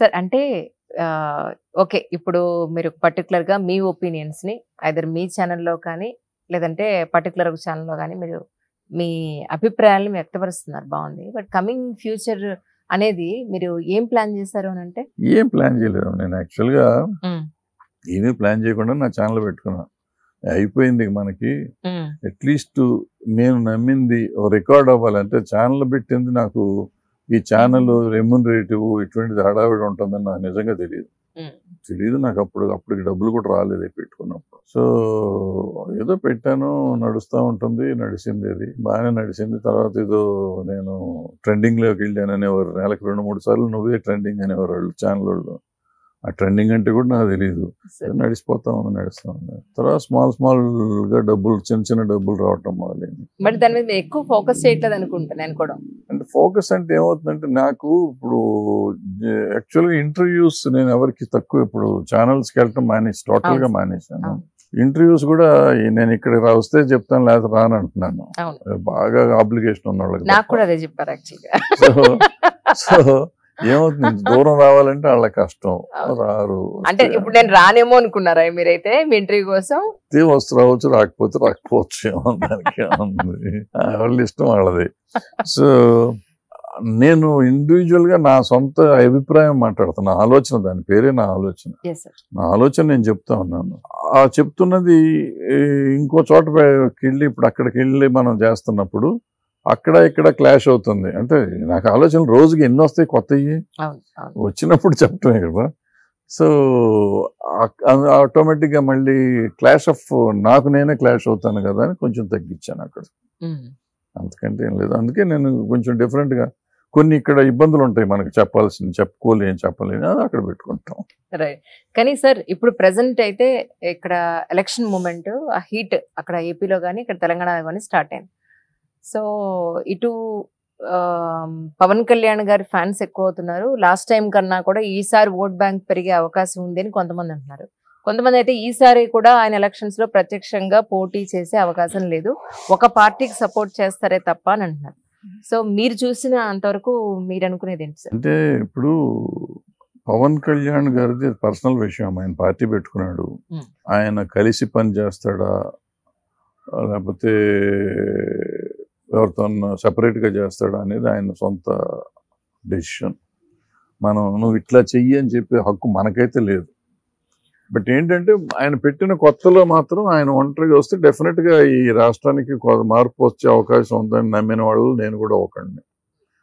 సార్ అంటే ఓకే ఇప్పుడు మీరు పర్టికులర్గా మీ ఒపీనియన్స్ని ఐదర్ మీ ఛానల్లో కానీ లేదంటే పర్టికులర్ ఒక ఛానల్లో కానీ మీరు మీ అభిప్రాయాలను వ్యక్తపరుస్తున్నారు బాగుంది. బట్ కమింగ్ ఫ్యూచర్ అనేది మీరు ఏం ప్లాన్ చేశారు అని అంటే? ఏం ప్లాన్ చేయలేదు. నేను యాక్చువల్గా ఏమీ ప్లాన్ చేయకుండా నా ఛానల్ పెట్టుకున్నా. అయిపోయింది మనకి. అట్లీస్ట్ నేను నమ్మింది రికార్డ్ అవ్వాలంటే ఛానల్ పెట్టింది నాకు ఈ ఛానల్ రెమ్యునరేటివ్ ఇటువంటిది హడావిడి ఉంటుందని నాకు నిజంగా తెలియదు. తెలియదు నాకు అప్పుడు అప్పటికి డబ్బులు కూడా రాలేదు పెట్టుకున్నప్పుడు. సో ఏదో పెట్టాను నడుస్తూ ఉంటుంది నడిచింది అది బాగానే నడిచింది తర్వాత ఏదో నేను ట్రెండింగ్లోకి వెళ్ళాను అనేవారు నెలకు రెండు మూడు సార్లు నువ్వే ట్రెండింగ్ అనేవారు వాళ్ళు ఛానల్ వాళ్ళు. ఆ ట్రెండింగ్ అంటే కూడా నాకు తెలియదు నడిచిపోతా ఉంది నడుస్తా ఉంది తర్వాత స్మాల్ స్మాల్గా డబ్బులు చిన్న చిన్న డబ్బులు రావటం మొదలైంది బట్ దాని మీద ఎక్కువ ఫోకస్ చేయట్లేదు అనుకుంటా నేను కూడా అంటే ఫోకస్ అంటే ఏమవుతుందంటే నాకు ఇప్పుడు యాక్చువల్గా ఇంటర్వ్యూస్ నేను ఎవరికి తక్కువ ఇప్పుడు ఛానల్స్కి వెళ్ళటం మానేసి టోటల్గా అవును. మానేసాను అవును. ఇంటర్వ్యూస్ కూడా నేను ఇక్కడ వస్తే చెప్తాను లేదా రాను అంటున్నాను. బాగా ఆబ్లిగేషన్ ఉన్న వాళ్ళకి నాకు. కూడా అదే చెప్పారు యాక్చువల్గా సో ఏమవుతుంది? దూరం రావాలంటే వాళ్ళ కష్టం. రారు. అంటే ఇప్పుడు నేను రానేమో అనుకున్నారా మీరైతే? మీ ఇంటర్వ్యూ కోసం? వస్తే రావచ్చు రాకపోతే రాకపోవచ్చు. వాళ్ళ ఇష్టం వాళ్ళది. సో నేను ఇండివిజువల్గా నా సొంత అభిప్రాయం మాట్లాడుతున్నా. ఆలోచన దాని పేరే నా ఆలోచన. నా ఆలోచన నేను చెప్తా ఉన్నాను. ఆ చెప్తున్నది ఇంకో చోట వెళ్ళి ఇప్పుడు అక్కడికి వెళ్ళి మనం చేస్తున్నప్పుడు అక్కడ ఇక్కడ క్లాష్ అవుతుంది. అంటే నాకు ఆలోచనలు రోజుకి ఎన్ని వస్తాయి కొత్తవి వచ్చినప్పుడు చెప్పటమే కదా. సో ఆటోమేటిక్గా మళ్ళీ క్లాష్ ఆఫ్ నాకు నేనే క్లాష్ అవుతాను కదా అని కొంచెం తగ్గించాను అక్కడ. ఉమ్. అంతకంటే ఏం లేదు. అందుకే నేను కొంచెం డిఫరెంట్గా కొన్ని ఇక్కడ ఇబ్బందులు ఉంటాయి మనకి చెప్పాల్సింది చెప్పుకోలేం చెప్పలేని అది అక్కడ పెట్టుకుంటాం. రైట్ కానీ సార్ ఇప్పుడు ప్రెసెంట్ అయితే ఇక్కడ ఎలక్షన్ మూమెంట్ ఆ హీట్ అక్కడ ఏపీలో కానీ ఇక్కడ తెలంగాణలో కానీ స్టార్ట్ అయింది. సో ఇటు పవన్ కళ్యాణ్ గారి ఫ్యాన్స్ ఎక్కువ అవుతున్నారు లాస్ట్ టైం కన్నా కూడా ఈసారి ఓట్ బ్యాంక్ పెరిగే అవకాశం ఉంది అని కొంతమంది అంటున్నారు. కొంతమంది అయితే ఈసారి కూడా ఆయన ఎలక్షన్స్లో ప్రత్యక్షంగా పోటీ చేసే అవకాశం లేదు. ఒక పార్టీకి సపోర్ట్ చేస్తారే తప్ప అని అంటున్నారు. సో మీరు చూసిన అంతవరకు మీరు అనుకునేది ఏంటి సార్? అంటే ఇప్పుడు పవన్ కళ్యాణ్ గారిది పర్సనల్ విషయం. ఆయన పార్టీ పెట్టుకున్నాడు. ఆయన కలిసి పని చేస్తాడా? లేకపోతే ఎవరితో సపరేట్గా చేస్తాడా అనేది ఆయన సొంత డెసిషన్ మనం నువ్వు ఇట్లా చెయ్యి అని చెప్పే హక్కు మనకైతే లేదు. బట్ ఏంటంటే ఆయన పెట్టిన కొత్తలో మాత్రం ఆయన ఒంటరిగా వస్తే డెఫినెట్గా ఈ రాష్ట్రానికి కొ- మార్పు వచ్చే అవకాశం ఉందని నమ్మిన వాళ్ళు నేను కూడా ఒకడిని.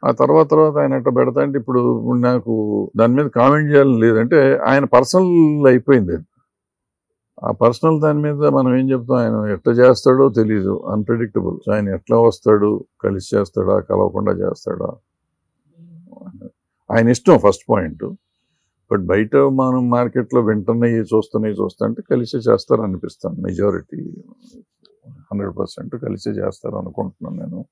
ఆ తర్వాత తర్వాత ఆయన అట్లా పెడతా అంటే ఇప్పుడు నాకు దాని మీద కామెంట్ చేయాలని లేదంటే ఆయన పర్సనల్ అయిపోయింది అది. ఆ పర్సనల్ దాని మీద మనం ఏం చెప్తాం? ఆయన ఎట్లా చేస్తాడో తెలియదు అన్ప్రెడిక్టబుల్ ఆయన ఎట్లా వస్తాడు? కలిసి చేస్తాడా? కలవకుండా చేస్తాడా? ఆయన ఇష్టం ఫస్ట్ పాయింట్ బట్ బయట మనం మార్కెట్లో వింటున్నాయి చూస్తున్నాయి చూస్తుంటే కలిసే చేస్తారు అనిపిస్తాను మెజారిటీ హండ్రెడ్ పర్సెంట్ కలిసే చేస్తారు అనుకుంటున్నాను నేను.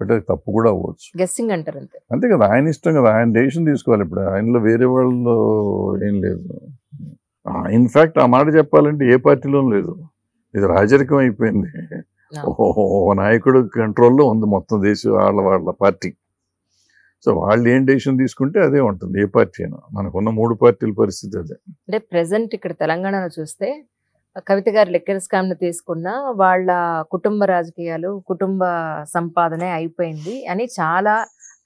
బట్ అది తప్పు కూడా అవ్వచ్చు. గెస్సింగ్ అంటారు అంతే. అంతే కదా. ఆయన ఇష్టం కదా. ఆయన డెసిషన్ తీసుకోవాలి ఇప్పుడు. ఆయనలో వేరే వాళ్ళు ఏం లేదు. ఇన్ఫాక్ట్ ఆ మాట చెప్పాలంటే ఏ పార్టీలో లేదు. ఇది రాజరికం అయిపోయింది. ఓ నాయకుడు కంట్రోల్లో ఉంది మొత్తం దేశం వాళ్ళ వాళ్ళ పార్టీ. సో వాళ్ళు ఏం డెసిషన్ తీసుకుంటే అదే ఉంటుంది ఏ పార్టీ అయినా. మనకున్న మూడు పార్టీల పరిస్థితి అదే. అంటే ప్రెసెంట్ ఇక్కడ తెలంగాణలో చూస్తే కవిత గారి లెక్కర్ స్కామ్ను తీసుకున్న వాళ్ళ కుటుంబ రాజకీయాలు కుటుంబ సంపాదనే అయిపోయింది. అని చాలా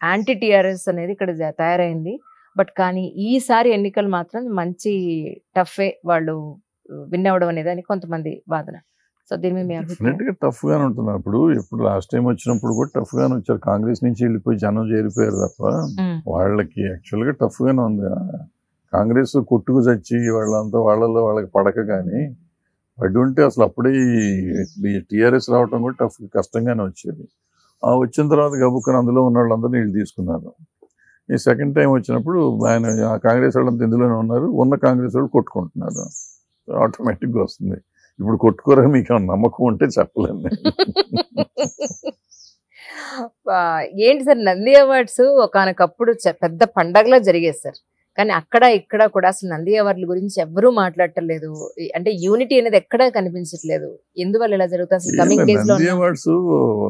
యాంటీ టిఆర్ఎస్ అనేది ఇక్కడ తయారైంది. బట్ కానీ ఈసారి ఎన్నికలు మాత్రం మంచి టఫే వాళ్ళు విన్ అవ్వడం అనేది అని కొంతమంది వాదన. సో దీని మీద మీ డెఫినెట్ అభిప్రాయం? గా టఫ్ గానే ఉంటుంది అప్పుడు ఎప్పుడు లాస్ట్ టైం వచ్చినప్పుడు కూడా టఫ్ గానే వచ్చారు. కాంగ్రెస్ నుంచి వెళ్ళిపోయి జనం చేరిపోయారు తప్ప వాళ్ళకి యాక్చువల్గా టఫ్ గానే ఉంది కాంగ్రెస్ కొట్టుకు చచ్చి వాళ్ళంతా వాళ్ళలో వాళ్ళకి పడక కానీ పడి ఉంటే అసలు అప్పుడే టీఆర్ఎస్ రావటం కూడా టఫ్ కష్టంగానే వచ్చేది. ఆ వచ్చిన తర్వాత గబుక్కని అందులో ఉన్న వాళ్ళందరూ వీళ్ళు తీసుకున్నారు. ఈ సెకండ్ టైం వచ్చినప్పుడు ఆయన ఆ కాంగ్రెస్ వాళ్ళంతా ఇందులోనే ఉన్నారు. ఉన్న కాంగ్రెస్ వాళ్ళు కొట్టుకుంటున్నారు. ఆటోమేటిక్గా వస్తుంది. ఇప్పుడు కొట్టుకోరా మీకు నమ్మకం ఉంటే చెప్పలేను. ఆ, ఏంటి సార్ నంది అవార్డ్స్ ఒకనకప్పుడు పెద్ద పండగలా జరిగేది సార్. కానీ అక్కడ ఇక్కడ కూడా అసలు నంది అవార్డుల గురించి ఎవ్వరూ మాట్లాడటలేదు. అంటే యూనిటీ అనేది ఎక్కడా కనిపించట్లేదు. ఎందువల్ల ఇలా జరుగుతుంది? కమింగ్ డేస్లో అవార్డ్స్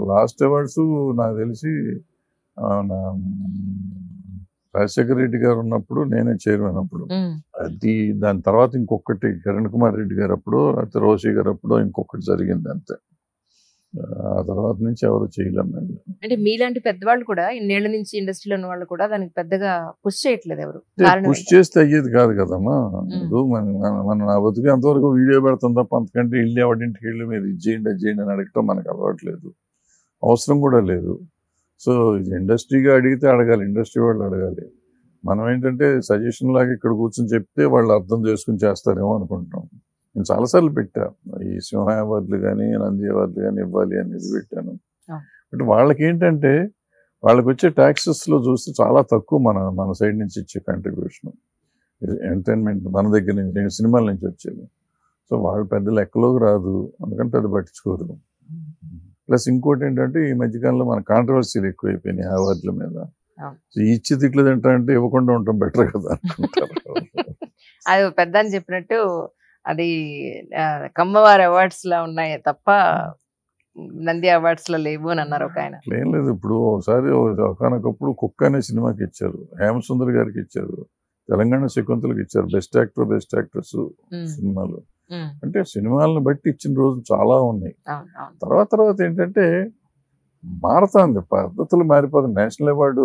లాస్ట్ అవార్డ్స్ నాకు తెలిసి రాజశేఖర రెడ్డి గారు ఉన్నప్పుడు నేనే చైర్మన్ అప్పుడు. అది దాని తర్వాత ఇంకొకటి కిరణ్ కుమార్ రెడ్డి గారు అప్పుడు లేకపోతే రోషి గారు అప్పుడు ఇంకొకటి జరిగింది అంతే. ఆ తర్వాత నుంచి ఎవరు చేయలేము. అంటే మీలాంటి పెద్దవాళ్ళు కూడా ఇన్నేళ్ళ నుంచి ఇండస్ట్రీలో ఉన్న వాళ్ళు కూడా దానికి పెద్దగా పుష్ చేయట్లేదు ఎవరు? పుష్? చేస్తే అయ్యేది కాదు కదమ్మా. ఇప్పుడు మన మన- బతుకు అంతవరకు వీడియో పెడతాం తప్ప అంతకంటే ఇల్లు ఎవడింటికి వెళ్ళి మీరు ఇది చేయండి అది చేయండి అని అడగటం మనకు అలవాట్లేదు అవసరం కూడా లేదు. సో ఇది ఇండస్ట్రీగా అడిగితే అడగాలి ఇండస్ట్రీ వాళ్ళు అడగాలి. మనం ఏంటంటే సజెషన్ లాగా ఇక్కడ కూర్చొని చెప్తే వాళ్ళు అర్థం చేసుకుని చేస్తారేమో అనుకుంటాం. నేను చాలాసార్లు పెట్టా. ఈ సింహ అవార్డులు కానీ నంది అవార్డులు కానీ ఇవ్వాలి అనేది పెట్టాను. బట్ వాళ్ళకి ఏంటంటే వాళ్ళకి వచ్చే taxes లో చూస్తే చాలా తక్కువ మన మన సైడ్ నుంచి ఇచ్చే కంట్రిబ్యూషన్ ఎంటర్టైన్మెంట్ మన దగ్గర నుంచి సినిమాల నుంచి వచ్చేది. సో వాళ్ళు పెద్ద లెక్కలోకి రాదు. అందుకని పెద్ద పట్టించుకోరు. ప్లస్ ఇంకోటి ఏంటంటే ఈ మధ్యకాలంలో మన కాంట్రవర్సీలు ఎక్కువైపోయినాయి అవార్డుల మీద. సో ఇచ్చి తిట్లు తింటా అంటే ఇవ్వకుండా ఉండటం బెటర్ కదా [LAUGHS] అది పెద్ద అని చెప్పినట్టు అది కమ్మవారి అవార్డ్స్ లా ఉన్నాయి తప్ప నంది అవార్డ్స్లో లేవు అని అన్నారు ఒక ఆయన. ఏం లేదు ఇప్పుడు ఒకసారి ఒకనొకప్పుడు కుక్క అనే సినిమాకి ఇచ్చారు. హేమసుందర్ గారికి ఇచ్చారు. తెలంగాణ శకుంతలకు ఇచ్చారు. బెస్ట్ యాక్టర్ బెస్ట్ యాక్ట్రెస్ సినిమాలు. అంటే సినిమాలను బట్టి ఇచ్చిన రోజులు చాలా ఉన్నాయి. తర్వాత తర్వాత ఏంటంటే మారుతుంది. పద్ధతులు మారిపోతుంది నేషనల్ అవార్డు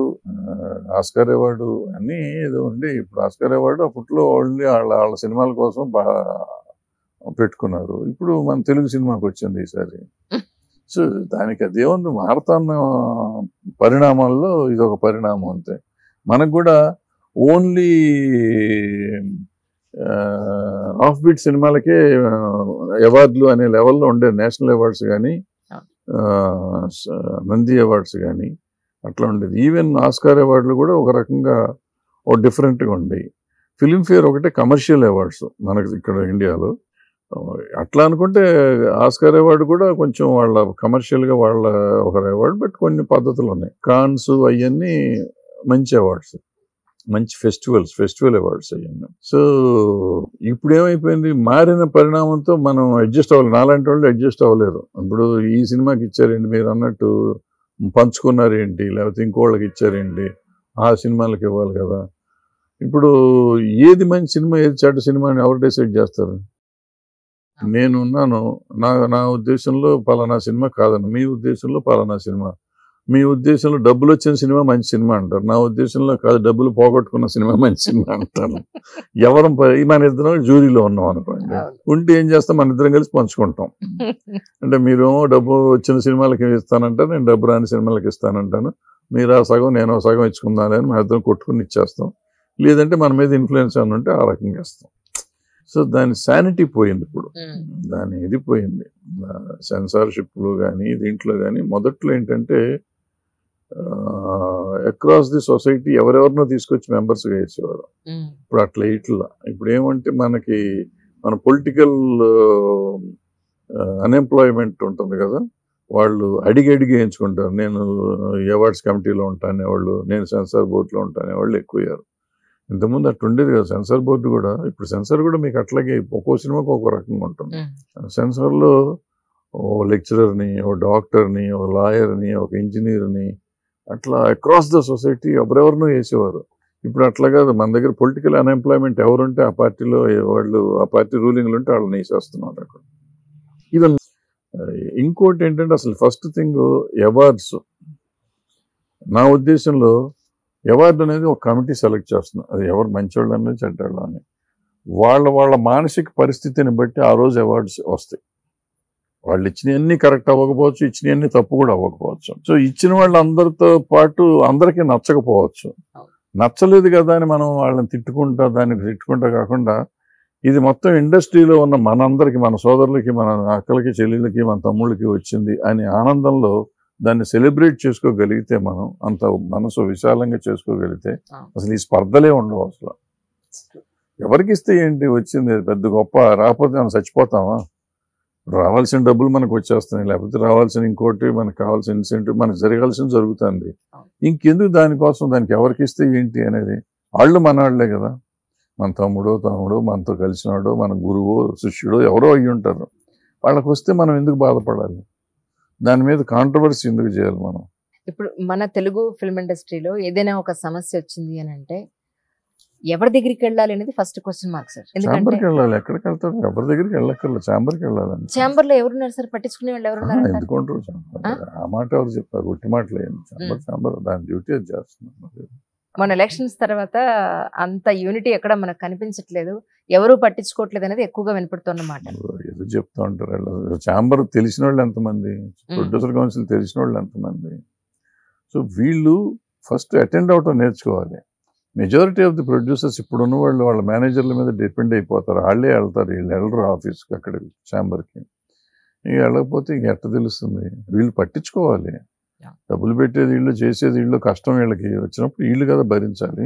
ఆస్కార్ అవార్డు అన్నీ ఏదో ఉండి ఇప్పుడు ఆస్కార్ అవార్డు అప్పట్లో ఓన్లీ వాళ్ళ వాళ్ళ సినిమాల కోసం బాగా పెట్టుకున్నారు. ఇప్పుడు మన తెలుగు సినిమాకి వచ్చింది ఈసారి. [LAUGHS] సో దానికి అదేముంది? మారుతున్న పరిణామాల్లో ఇది ఒక పరిణామం అంతే. మనకు కూడా ఓన్లీ ఆఫ్ బీట్ సినిమాలకే అవార్డులు అనే లెవెల్లో ఉండే నేషనల్ అవార్డ్స్ కానీ నంది అవార్డ్స్ కానీ అట్లా ఉండేది. ఈవెన్ ఆస్కార్ అవార్డులు కూడా ఒక రకంగా ఓ డిఫరెంట్గా ఉండేవి ఫిలింఫేర్ ఒకటే కమర్షియల్ అవార్డ్స్ మనకి ఇక్కడ ఇండియాలో. అట్లా అనుకుంటే ఆస్కార్ అవార్డు కూడా కొంచెం వాళ్ళ కమర్షియల్గా వాళ్ళ ఒక అవార్డు బట్ కొన్ని పద్ధతులు ఉన్నాయి. కాన్స్ అవన్నీ మంచి అవార్డ్స్. మంచి ఫెస్టివల్స్ ఫెస్టివల్ అవార్డ్స్ అవన్నీ సో ఇప్పుడు ఏమైపోయింది మారిన పరిణామంతో మనం అడ్జస్ట్ అవ్వాలి. నాలాంటి వాళ్ళు అడ్జస్ట్ అవ్వలేరు. ఇప్పుడు ఈ సినిమాకి ఇచ్చారేంటి మీరు అన్నట్టు పంచుకున్నారేంటి లేకపోతే ఇంకోళ్ళకి ఇచ్చారేంటి ఆ సినిమాలకు ఇవ్వాలి కదా. ఇప్పుడు ఏది మంచి సినిమా ఏది చెడ్డ సినిమా అని ఎవరు డిసైడ్ చేస్తారు? నేను ఉన్నాను. నా నా ఉద్దేశంలో పలానా సినిమా కాదని మీ ఉద్దేశంలో పలానా సినిమా. మీ ఉద్దేశంలో డబ్బులు వచ్చిన సినిమా మంచి సినిమా అంటారు. నా ఉద్దేశంలో కాదు డబ్బులు పోగొట్టుకున్న సినిమా మంచి సినిమా అంటారు. ఎవరు మన ఇద్దరం జ్యూరీలో ఉన్నాం అనుకోండి. ఉంటే ఏం చేస్తాం? మన ఇద్దరం కలిసి పంచుకుంటాం. అంటే మీరు డబ్బు వచ్చిన సినిమాలకి ఇస్తానంటారు నేను డబ్బు రాని సినిమాలకి ఇస్తానంటాను. మీరు ఆ సగం నేను సగం ఇచ్చుకుందాం అని మా ఇద్దరం కొట్టుకుని ఇచ్చేస్తాం. లేదంటే మన మీద ఇన్ఫ్లుయెన్స్ అని ఉంటే ఆ రకంగా ఇస్తాం సో దాని శానిటీ పోయింది ఇప్పుడు. దాని ఇది పోయింది. సెన్సార్షిప్లు కానీ దీంట్లో కానీ మొదట్లో ఏంటంటే అక్రాస్ ది సొసైటీ ఎవరెవరినో తీసుకొచ్చి మెంబర్స్గా వేసేవారు ఇప్పుడు అట్లా ఇట్లా. ఇప్పుడు ఏమంటే మనకి మన పొలిటికల్ అన్ఎంప్లాయ్మెంట్ ఉంటుంది కదా వాళ్ళు అడిగి అడిగి వేయించుకుంటారు. నేను అవార్డ్స్ కమిటీలో ఉంటానే వాళ్ళు నేను సెన్సార్ బోర్డులో ఉంటానే వాళ్ళు ఎక్కువయ్యారు. ఇంతకుముందు అట్లా ఉండేది కదా సెన్సార్ బోర్డు కూడా ఇప్పుడు సెన్సార్ కూడా మీకు అట్లాగే ఒక్కో సినిమాకి ఒక్కో రకంగా ఉంటుంది. సెన్సార్లో ఓ లెక్చరర్ని ఓ డాక్టర్ని ఓ లాయర్ని ఒక ఇంజనీర్ని అట్లా అక్రాస్ ద సొసైటీ ఎవరెవరినో వేసేవారు ఇప్పుడు అట్లా కాదు మన దగ్గర పొలిటికల్ అన్ఎంప్లాయ్మెంట్ ఎవరుంటే ఆ పార్టీలో వాళ్ళు ఆ పార్టీ రూలింగ్లు ఉంటే వాళ్ళని వేసేస్తున్నారు అక్కడ. ఈవెన్ ఇంకోటి ఏంటంటే అసలు ఫస్ట్ థింగ్ అవార్డ్స్ నా ఉద్దేశంలో అవార్డు అనేది ఒక కమిటీ సెలెక్ట్ చేస్తుంది అది ఎవరు మంచోళ్ళు అనేది చెడ్డోళ్ళు అని వాళ్ళ వాళ్ళ మానసిక పరిస్థితిని బట్టి ఆ రోజు అవార్డ్స్ వస్తాయి. వాళ్ళు ఇచ్చినవన్నీ కరెక్ట్ అవ్వకపోవచ్చు ఇచ్చినవన్నీ తప్పు కూడా అవ్వకపోవచ్చు. సో ఇచ్చిన వాళ్ళందరితో పాటు అందరికీ నచ్చకపోవచ్చు. నచ్చలేదు కదా అని మనం వాళ్ళని తిట్టుకుంటా దాన్ని తిట్టుకుంటా కాకుండా ఇది మొత్తం ఇండస్ట్రీలో ఉన్న మనందరికి మన సోదరులకి మన అక్కలకి చెల్లెళ్ళకి మన తమ్ముళ్ళకి వచ్చింది అనే ఆనందంలో దాన్ని సెలబ్రేట్ చేసుకోగలిగితే మనం అంత మనసు విశాలంగా చేసుకోగలిగితే. అసలు ఈ స్పర్ధలే ఉండవు అసలు. ఎవరికి ఇస్తే ఏంటి? వచ్చింది పెద్ద గొప్ప రాకపోతే మనం చచ్చిపోతామా? రావాల్సిన డబ్బులు మనకు వచ్చేస్తున్నాయి లేకపోతే రావాల్సిన ఇంకోటి మనకు కావాల్సిన ఇన్సెంటివ్ మనకు జరగాల్సిన జరుగుతుంది. ఇంకెందుకు దానికోసం? దానికి ఎవరికి ఇస్తే ఏంటి అనేది? వాళ్ళు మన వాళ్ళే కదా. మన తమ్ముడు తమ్ముడు మనతో కలిసినాడు మన గురువు శిష్యుడు ఎవరో అయ్యి ఉంటారు. వాళ్ళకి వస్తే మనం ఎందుకు బాధపడాలి? దాని మీద కాంట్రవర్సీ ఎందుకు చేయాలి మనం? ఇప్పుడు మన తెలుగు ఫిల్మ్ ఇండస్ట్రీలో ఏదైనా ఒక సమస్య వచ్చింది అని అంటే ఎవరి దగ్గరికి వెళ్ళాలి అనేది ఫస్ట్ క్వశ్చన్ మార్క్ సార్ ఎందుకంటే చాంబర్కి వెళ్ళాలి ఎక్కడికి వెళ్తారు? ఎవరి దగ్గరికి వెళ్ళక్కర్లేదు చాంబర్కి వెళ్ళాలండి. ఛాంబర్లో ఎవరున్నారు సార్ పట్టించుకునే వాళ్ళు ఎవరున్నారు ఎందుకుంటారు చాంబర్? ఆ? మాట ఎవరు చెప్పారు? ఒట్టి మాటలు చాంబర్ చాంబర్ దాని డ్యూటీ అది చేస్తున్నారు. మన ఎలక్షన్స్ తర్వాత అంత యూనిటీ ఎక్కడ మనకు కనిపించట్లేదు. ఎవరు పట్టించుకోవట్లేదు అనేది ఎక్కువగా వినపడుతున్నమాట ఏదో చెప్తూ ఉంటారు చాంబర్ తెలిసిన వాళ్ళు ఎంతమంది? ప్రొడ్యూసర్ కౌన్సిల్ తెలిసిన వాళ్ళు ఎంతమంది? సో వీళ్ళు ఫస్ట్ అటెండ్ అవటం నేర్చుకోవాలి. మెజారిటీ ఆఫ్ ది ప్రొడ్యూసర్స్ ఇప్పుడు వాళ్ళు వాళ్ళ మేనేజర్ల మీద డిపెండ్ అయిపోతారు. వాళ్ళే వెళ్తారు. వీళ్ళు వెళ్ళరు ఆఫీస్కి అక్కడ ఛాంబర్కి ఇక వెళ్ళకపోతే ఇంక ఎట్ట తెలుస్తుంది? వీళ్ళు పట్టించుకోవాలి. డబ్బులు పెట్టేది వీళ్ళు చేసేది వీళ్ళు కష్టం వీళ్ళకి వచ్చినప్పుడు వీళ్ళు కదా భరించాలి.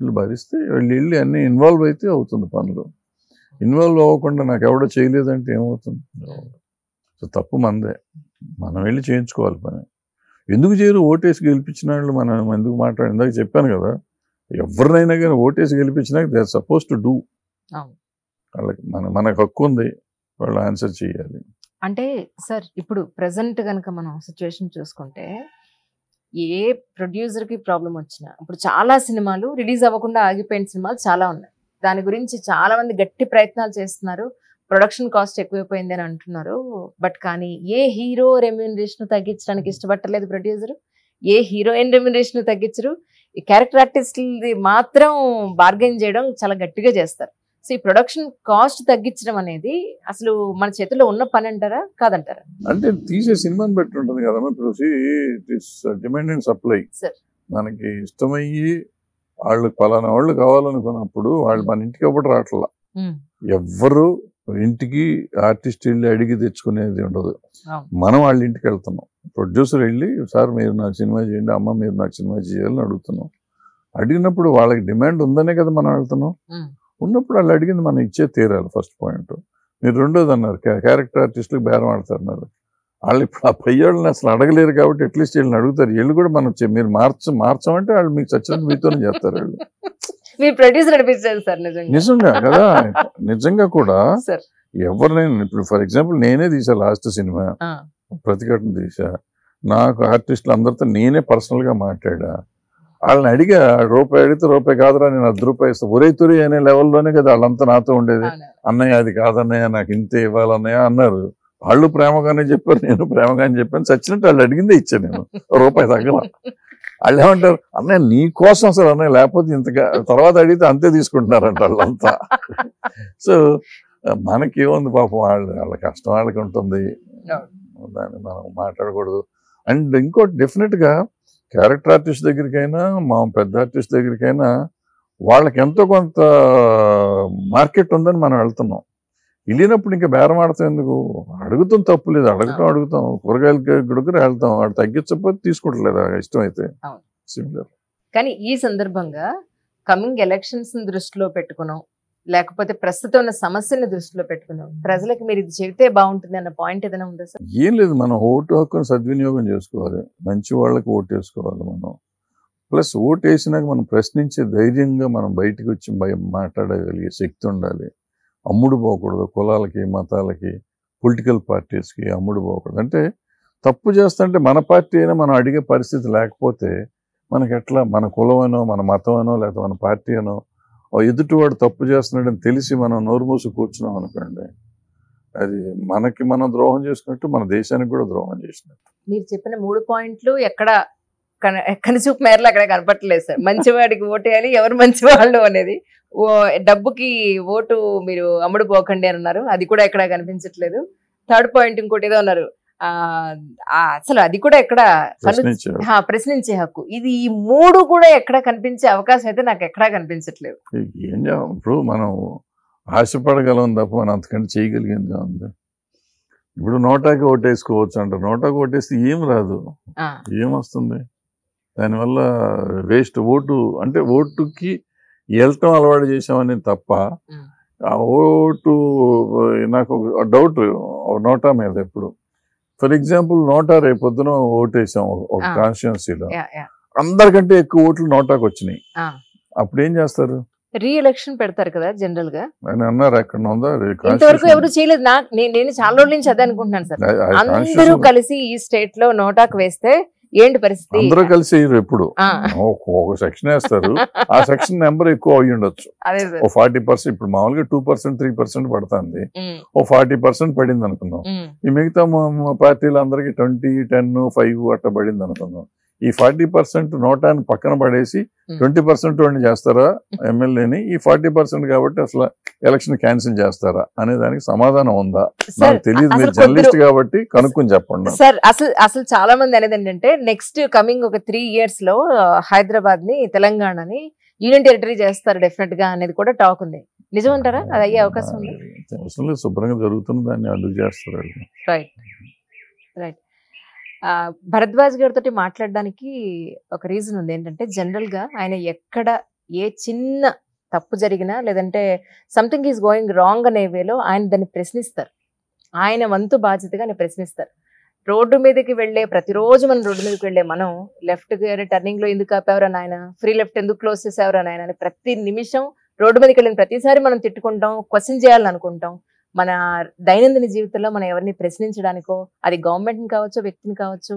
వీళ్ళు భరిస్తే వీళ్ళు వెళ్ళి అన్ని ఇన్వాల్వ్ అయితే అవుతుంది పనులు. ఇన్వాల్వ్ అవ్వకుండా నాకు ఎవడో చేయలేదంటే ఏమవుతుంది? సో తప్పు మందే. మనం వెళ్ళి చేయించుకోవాలి పని. ఎందుకు చేయరు? ఓటేసి గెలిపించిన వాళ్ళు మనం ఎందుకు మాట్లాడి ఇందాక చెప్పాను కదా. ఎవరినైనా కానీ ఓటేసి గెలిపించినాక they are suppose to do. వాళ్ళకి మన మనకు హక్కు ఉంది వాళ్ళు ఆన్సర్ చేయాలి. అంటే సార్ ఇప్పుడు ప్రజెంట్ కనుక మనం సిచ్యువేషన్ చూసుకుంటే ఏ ప్రొడ్యూసర్కి ప్రాబ్లం వచ్చినా ఇప్పుడు చాలా సినిమాలు రిలీజ్ అవ్వకుండా ఆగిపోయిన సినిమాలు చాలా ఉన్నాయి. దాని గురించి చాలా మంది గట్టి ప్రయత్నాలు చేస్తున్నారు ప్రొడక్షన్ కాస్ట్ ఎక్కువైపోయింది అని అంటున్నారు. బట్ కానీ ఏ హీరో రెమ్యూనరేషన్ తగ్గించడానికి ఇష్టపట్టలేదు ప్రొడ్యూసర్ ఏ హీరోయిన్ రెమ్యూనరేషన్ తగ్గించరు? ఈ క్యారెక్టర్ ఆర్టిస్టులది మాత్రం బార్గెన్ చేయడం చాలా గట్టిగా చేస్తారు. సో ఈ ప్రొడక్షన్ కాస్ట్ తగ్గించడం అనేది అసలు మన చేతిలో ఉన్న పని అంటారా? కాదంటారా? అంటే తీసే సినిమాని బట్టి ఉంటుంది కదమ్మా ఇప్పుడు డిమాండ్ అండ్ సప్లై. మనకి ఇష్టమయ్యి వాళ్ళు పలానా వాళ్ళు కావాలనుకున్నప్పుడు వాళ్ళు మన ఇంటికి అప్పుడు రావట్లా. ఎవ్వరు ఇంటికి ఆర్టిస్ట్ వెళ్ళి అడిగి తెచ్చుకునేది ఉండదు. మనం వాళ్ళ ఇంటికి వెళ్తున్నాం. ప్రొడ్యూసర్ వెళ్ళి సార్ మీరు నాకు సినిమా చేయండి అమ్మ మీరు నాకు సినిమా చేయాలని అడుగుతున్నాం. అడిగినప్పుడు వాళ్ళకి డిమాండ్ ఉందనే కదా మనం వెళ్తున్నాం. ఉన్నప్పుడు వాళ్ళు అడిగింది మనం ఇచ్చే తీరాలి ఫస్ట్ పాయింట్. మీరు రెండోది అన్నారు క్యారెక్టర్ ఆర్టిస్టులకు బేరం ఆడుతున్నారు వాళ్ళు ఇప్పుడు ఆ పయ్యోళ్ళని అసలు అడగలేరు కాబట్టి అట్లీస్ట్ వీళ్ళని అడుగుతారు. వీళ్ళు కూడా మనం మీరు మార్చ మార్చమంటే వాళ్ళు మీకు చచ్చినట్టు మీతోనే చేస్తారు వాళ్ళు. నిజంగా. కదా? [LAUGHS] నిజంగా కూడా ఎవరినైనా ఇప్పుడు ఫర్ ఎగ్జాంపుల్ నేనే తీసా లాస్ట్ సినిమా ప్రతిఘటన తీసా నాకు ఆర్టిస్టులు అందరితో నేనే పర్సనల్గా మాట్లాడా. వాళ్ళని అడిగా రూపాయి అడిగితే రూపాయి కాదురా నేను అర్ధ రూపాయి ఇస్తా. ఒరే తురి అనే లెవెల్లోనే కదా వాళ్ళంతా నాతో ఉండేది. అన్నయ్య అది కాదన్నయ్య నాకు ఇంతే ఇవ్వాలన్నయ్య అన్నారు. వాళ్ళు ప్రేమగానే చెప్పారు నేను ప్రేమగానే చెప్పాను. చచ్చినట్టు వాళ్ళు అడిగిందే ఇచ్చాను నేను. రూపాయి తగ్గల. వాళ్ళు ఏమంటారు? అన్నయ్య నీ కోసం అసలు అన్నయ్య లేకపోతే ఇంతగా తర్వాత అడిగితే అంతే తీసుకుంటున్నారంట వాళ్ళంతా. సో మనకి ఏముంది పాపం? వాళ్ళు వాళ్ళ కష్టం వాళ్ళకి ఉంటుంది. దాన్ని మనం మాట్లాడకూడదు. అండ్ ఇంకోటి డెఫినెట్గా క్యారెక్టర్ ఆర్టిస్ట్ దగ్గరికైనా మా పెద్ద ఆర్టిస్ట్ దగ్గరికైనా వాళ్ళకి ఎంతో కొంత మార్కెట్ ఉందని మనం వెళ్తున్నాం. వెళ్ళినప్పుడు ఇంకా బేరం ఆడతాం ఎందుకు? అడుగుతాం తప్పు లేదు. అడుగుతాం. అడుగుతాం కూరగాయలకి గుడుకుని వెళ్తాం. వాడు తగ్గించకపోతే తీసుకుంటలేదు. ఇష్టం అయితే. సిమిలర్ కానీ ఈ సందర్భంగా కమింగ్ ఎలక్షన్స్ దృష్టిలో పెట్టుకున్నాం. లేకపోతే ప్రస్తుతం ఉన్న సమస్యలను దృష్టిలో పెట్టుకున్నాం ప్రజలకు మీరు ఇది చెబితే బాగుంటుంది అన్న పాయింట్ ఏదైనా ఉందా సార్? ఏం లేదు మనం ఓటు హక్కును సద్వినియోగం చేసుకోవాలి. మంచి వాళ్ళకి ఓటు వేసుకోవాలి మనం. ప్లస్ ఓటు వేసినాక మనం ప్రశ్నించే ధైర్యంగా మనం బయటకు వచ్చి భయం మాట్లాడగలిగే శక్తి ఉండాలి. అమ్ముడు పోకూడదు. కులాలకి మతాలకి పొలిటికల్ పార్టీస్కి అమ్ముడు పోకూడదు. అంటే తప్పు చేస్తుంటే మన పార్టీ అయినా మనం అడిగే పరిస్థితి లేకపోతే మనకి ఎట్లా? మన కులమనో మన మతమనో లేకపోతే మన పార్టీ అనో ఎదుటివాడు తప్పు చేస్తున్నాడని తెలిసి మనం నోరు మూసి కూర్చున్నాం అనుకోండి అది మనకి మనం ద్రోహం చేసుకున్నట్టు మన దేశానికి కూడా ద్రోహం చేసినట్టు. మీరు చెప్పిన మూడు పాయింట్లు ఎక్కడ కనిచూపు మేరలు మేరలో అక్కడ కనపట్టలేదు సార్. మంచివాడికి ఓటేయాలి ఎవరు మంచి వాళ్ళు అనేది. ఓ డబ్బుకి ఓటు మీరు అమ్ముడు పోకండి అని అన్నారు. అది కూడా ఎక్కడ కనిపించట్లేదు. థర్డ్ పాయింట్ ఇంకోటి ఏదో అన్నారు. అసలు అది కూడా ఎక్కడ ప్రశ్నించే హక్కు. ఇది ఈ మూడు కూడా ఎక్కడ కనిపించే అవకాశం అయితే నాకు ఎక్కడా కనిపించట్లేదు. ఏం చేయాలి ఇప్పుడు మనం ఆశపడగలం తప్ప మనం అంతకంటే చేయగలిగింది ఉంది ఇప్పుడు నోటాకి ఓటేసుకోవచ్చు అంటారు నోటాకి ఓటేస్తే ఏం రాదు? ఏమొస్తుంది దానివల్ల వేస్ట్ ఓటు అంటే ఓటుకి వెళ్ళటం అలవాటు చేసామని తప్ప. ఆ. ఓటు నాకు డౌట్ నోటా మీద ఎప్పుడు? ఫర్ ఎగ్జాంపుల్ నోటా రేపు పొద్దున ఓటేసాం ఒక. కాన్స్టిట్యున్సీలో. అందరికంటే ఎక్కువ ఓట్లు నోటాకు వచ్చినాయి. అప్పుడు ఏం చేస్తారు? రీ ఎలక్షన్ పెడతారు కదా జనరల్గా అని అన్నారు. ఎక్కడ ఉందా? ఇంతవరకు ఎవరు చేయలేదు. నేను చాలా రోజుల నుంచి అదే అనుకుంటున్నాను సార్. అందరూ కలిసి ఈ స్టేట్లో నోటాకు వేస్తే ఏంటి పరిస్థితి? అందరూ కలిసి ఎప్పుడు. ఒక- సెక్షన్ వేస్తారు. ఆ సెక్షన్ నెంబర్ ఎక్కువ అయ్యి ఉండొచ్చు. ఓ ఫార్టీ పర్సెంట్ ఇప్పుడు మామూలుగా టూ పర్సెంట్ త్రీ పర్సెంట్ పడుతుంది. ఓ ఫార్టీ పర్సెంట్ పడింది అనుకుందాం ఉమ్, ఈ మిగతా పార్టీలు అందరికి ట్వంటీ టెన్ ఫైవ్ అట్లా పడింది అనుకుందాం ఈ ఫార్టీ పర్సెంట్ నోటాన్ని పక్కన పడేసి Hmm. ట్వంటీ పర్సెంట్ వాడిని చేస్తారా ఎమ్మెల్యేని? ఈ ఫార్టీ పర్సెంట్ కాబట్టి అసలు ఎలక్షన్ క్యాన్సిల్ చేస్తారా అనే దానికి సమాధానం ఉందా? నాకు తెలియదు మీరు జర్నలిస్ట్ కాబట్టి కనుక్కొని చెప్పండి. సార్ అసలు అసలు చాలా మంది అనేది ఏంటంటే నెక్స్ట్ కమింగ్ ఒక త్రీ ఇయర్స్లో హైదరాబాద్ని తెలంగాణని యూనియన్ టెరిటరీ చేస్తారు డెఫినెట్గా అనేది కూడా టాక్ ఉంది. నిజం అంటారా అది అయ్యే అవకాశం ఉంది? అవసరం లేదు శుభ్రంగా జరుగుతున్న దాన్ని అదుపు చేస్తారు. రైట్ రైట్ భరద్వాజ్ గారితో మాట్లాడడానికి ఒక రీజన్ ఉంది. ఏంటంటే జనరల్గా ఆయన ఎక్కడ ఏ చిన్న తప్పు జరిగినా లేదంటే సంథింగ్ ఈజ్ గోయింగ్ రాంగ్ అనే వేలో ఆయన దాన్ని ప్రశ్నిస్తారు. ఆయన వంతు బాధ్యతగా ఆయన ప్రశ్నిస్తారు. రోడ్డు మీదకి వెళ్ళే ప్రతిరోజు మనం రోడ్డు మీదకి వెళ్ళే మనం లెఫ్ట్ టర్నింగ్లో ఎందుకు ఆపేవరా నాయన? ఫ్రీ లెఫ్ట్ ఎందుకు క్లోజ్ చేసేవరా నాయన? అని ప్రతి నిమిషం రోడ్డు మీదకి వెళ్ళిన ప్రతిసారి మనం తిట్టుకుంటాం క్వశ్చన్ చేయాలని అనుకుంటాం. మన దైనందిన జీవితంలో మనం ఎవరిని ప్రశ్నించడానికో అది గవర్నమెంట్ని కావచ్చు వ్యక్తిని కావచ్చు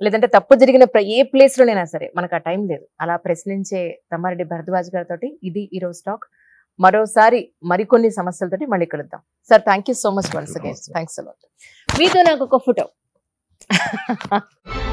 లేదంటే తప్పు జరిగిన ఏ ప్లేస్ లోనైనా సరే మనకు ఆ టైం లేదు. అలా ప్రశ్నించే తమ్మారెడ్డి భరద్వాజ్ గారితో ఇది ఈ రోజు టాక్. మరోసారి మరికొన్ని సమస్యలతోటి మళ్ళీ కలుద్దాం. Sir thank you so much once again. Thanks a lot మీతో నాకు ఒక ఫోటో. [LAUGHS]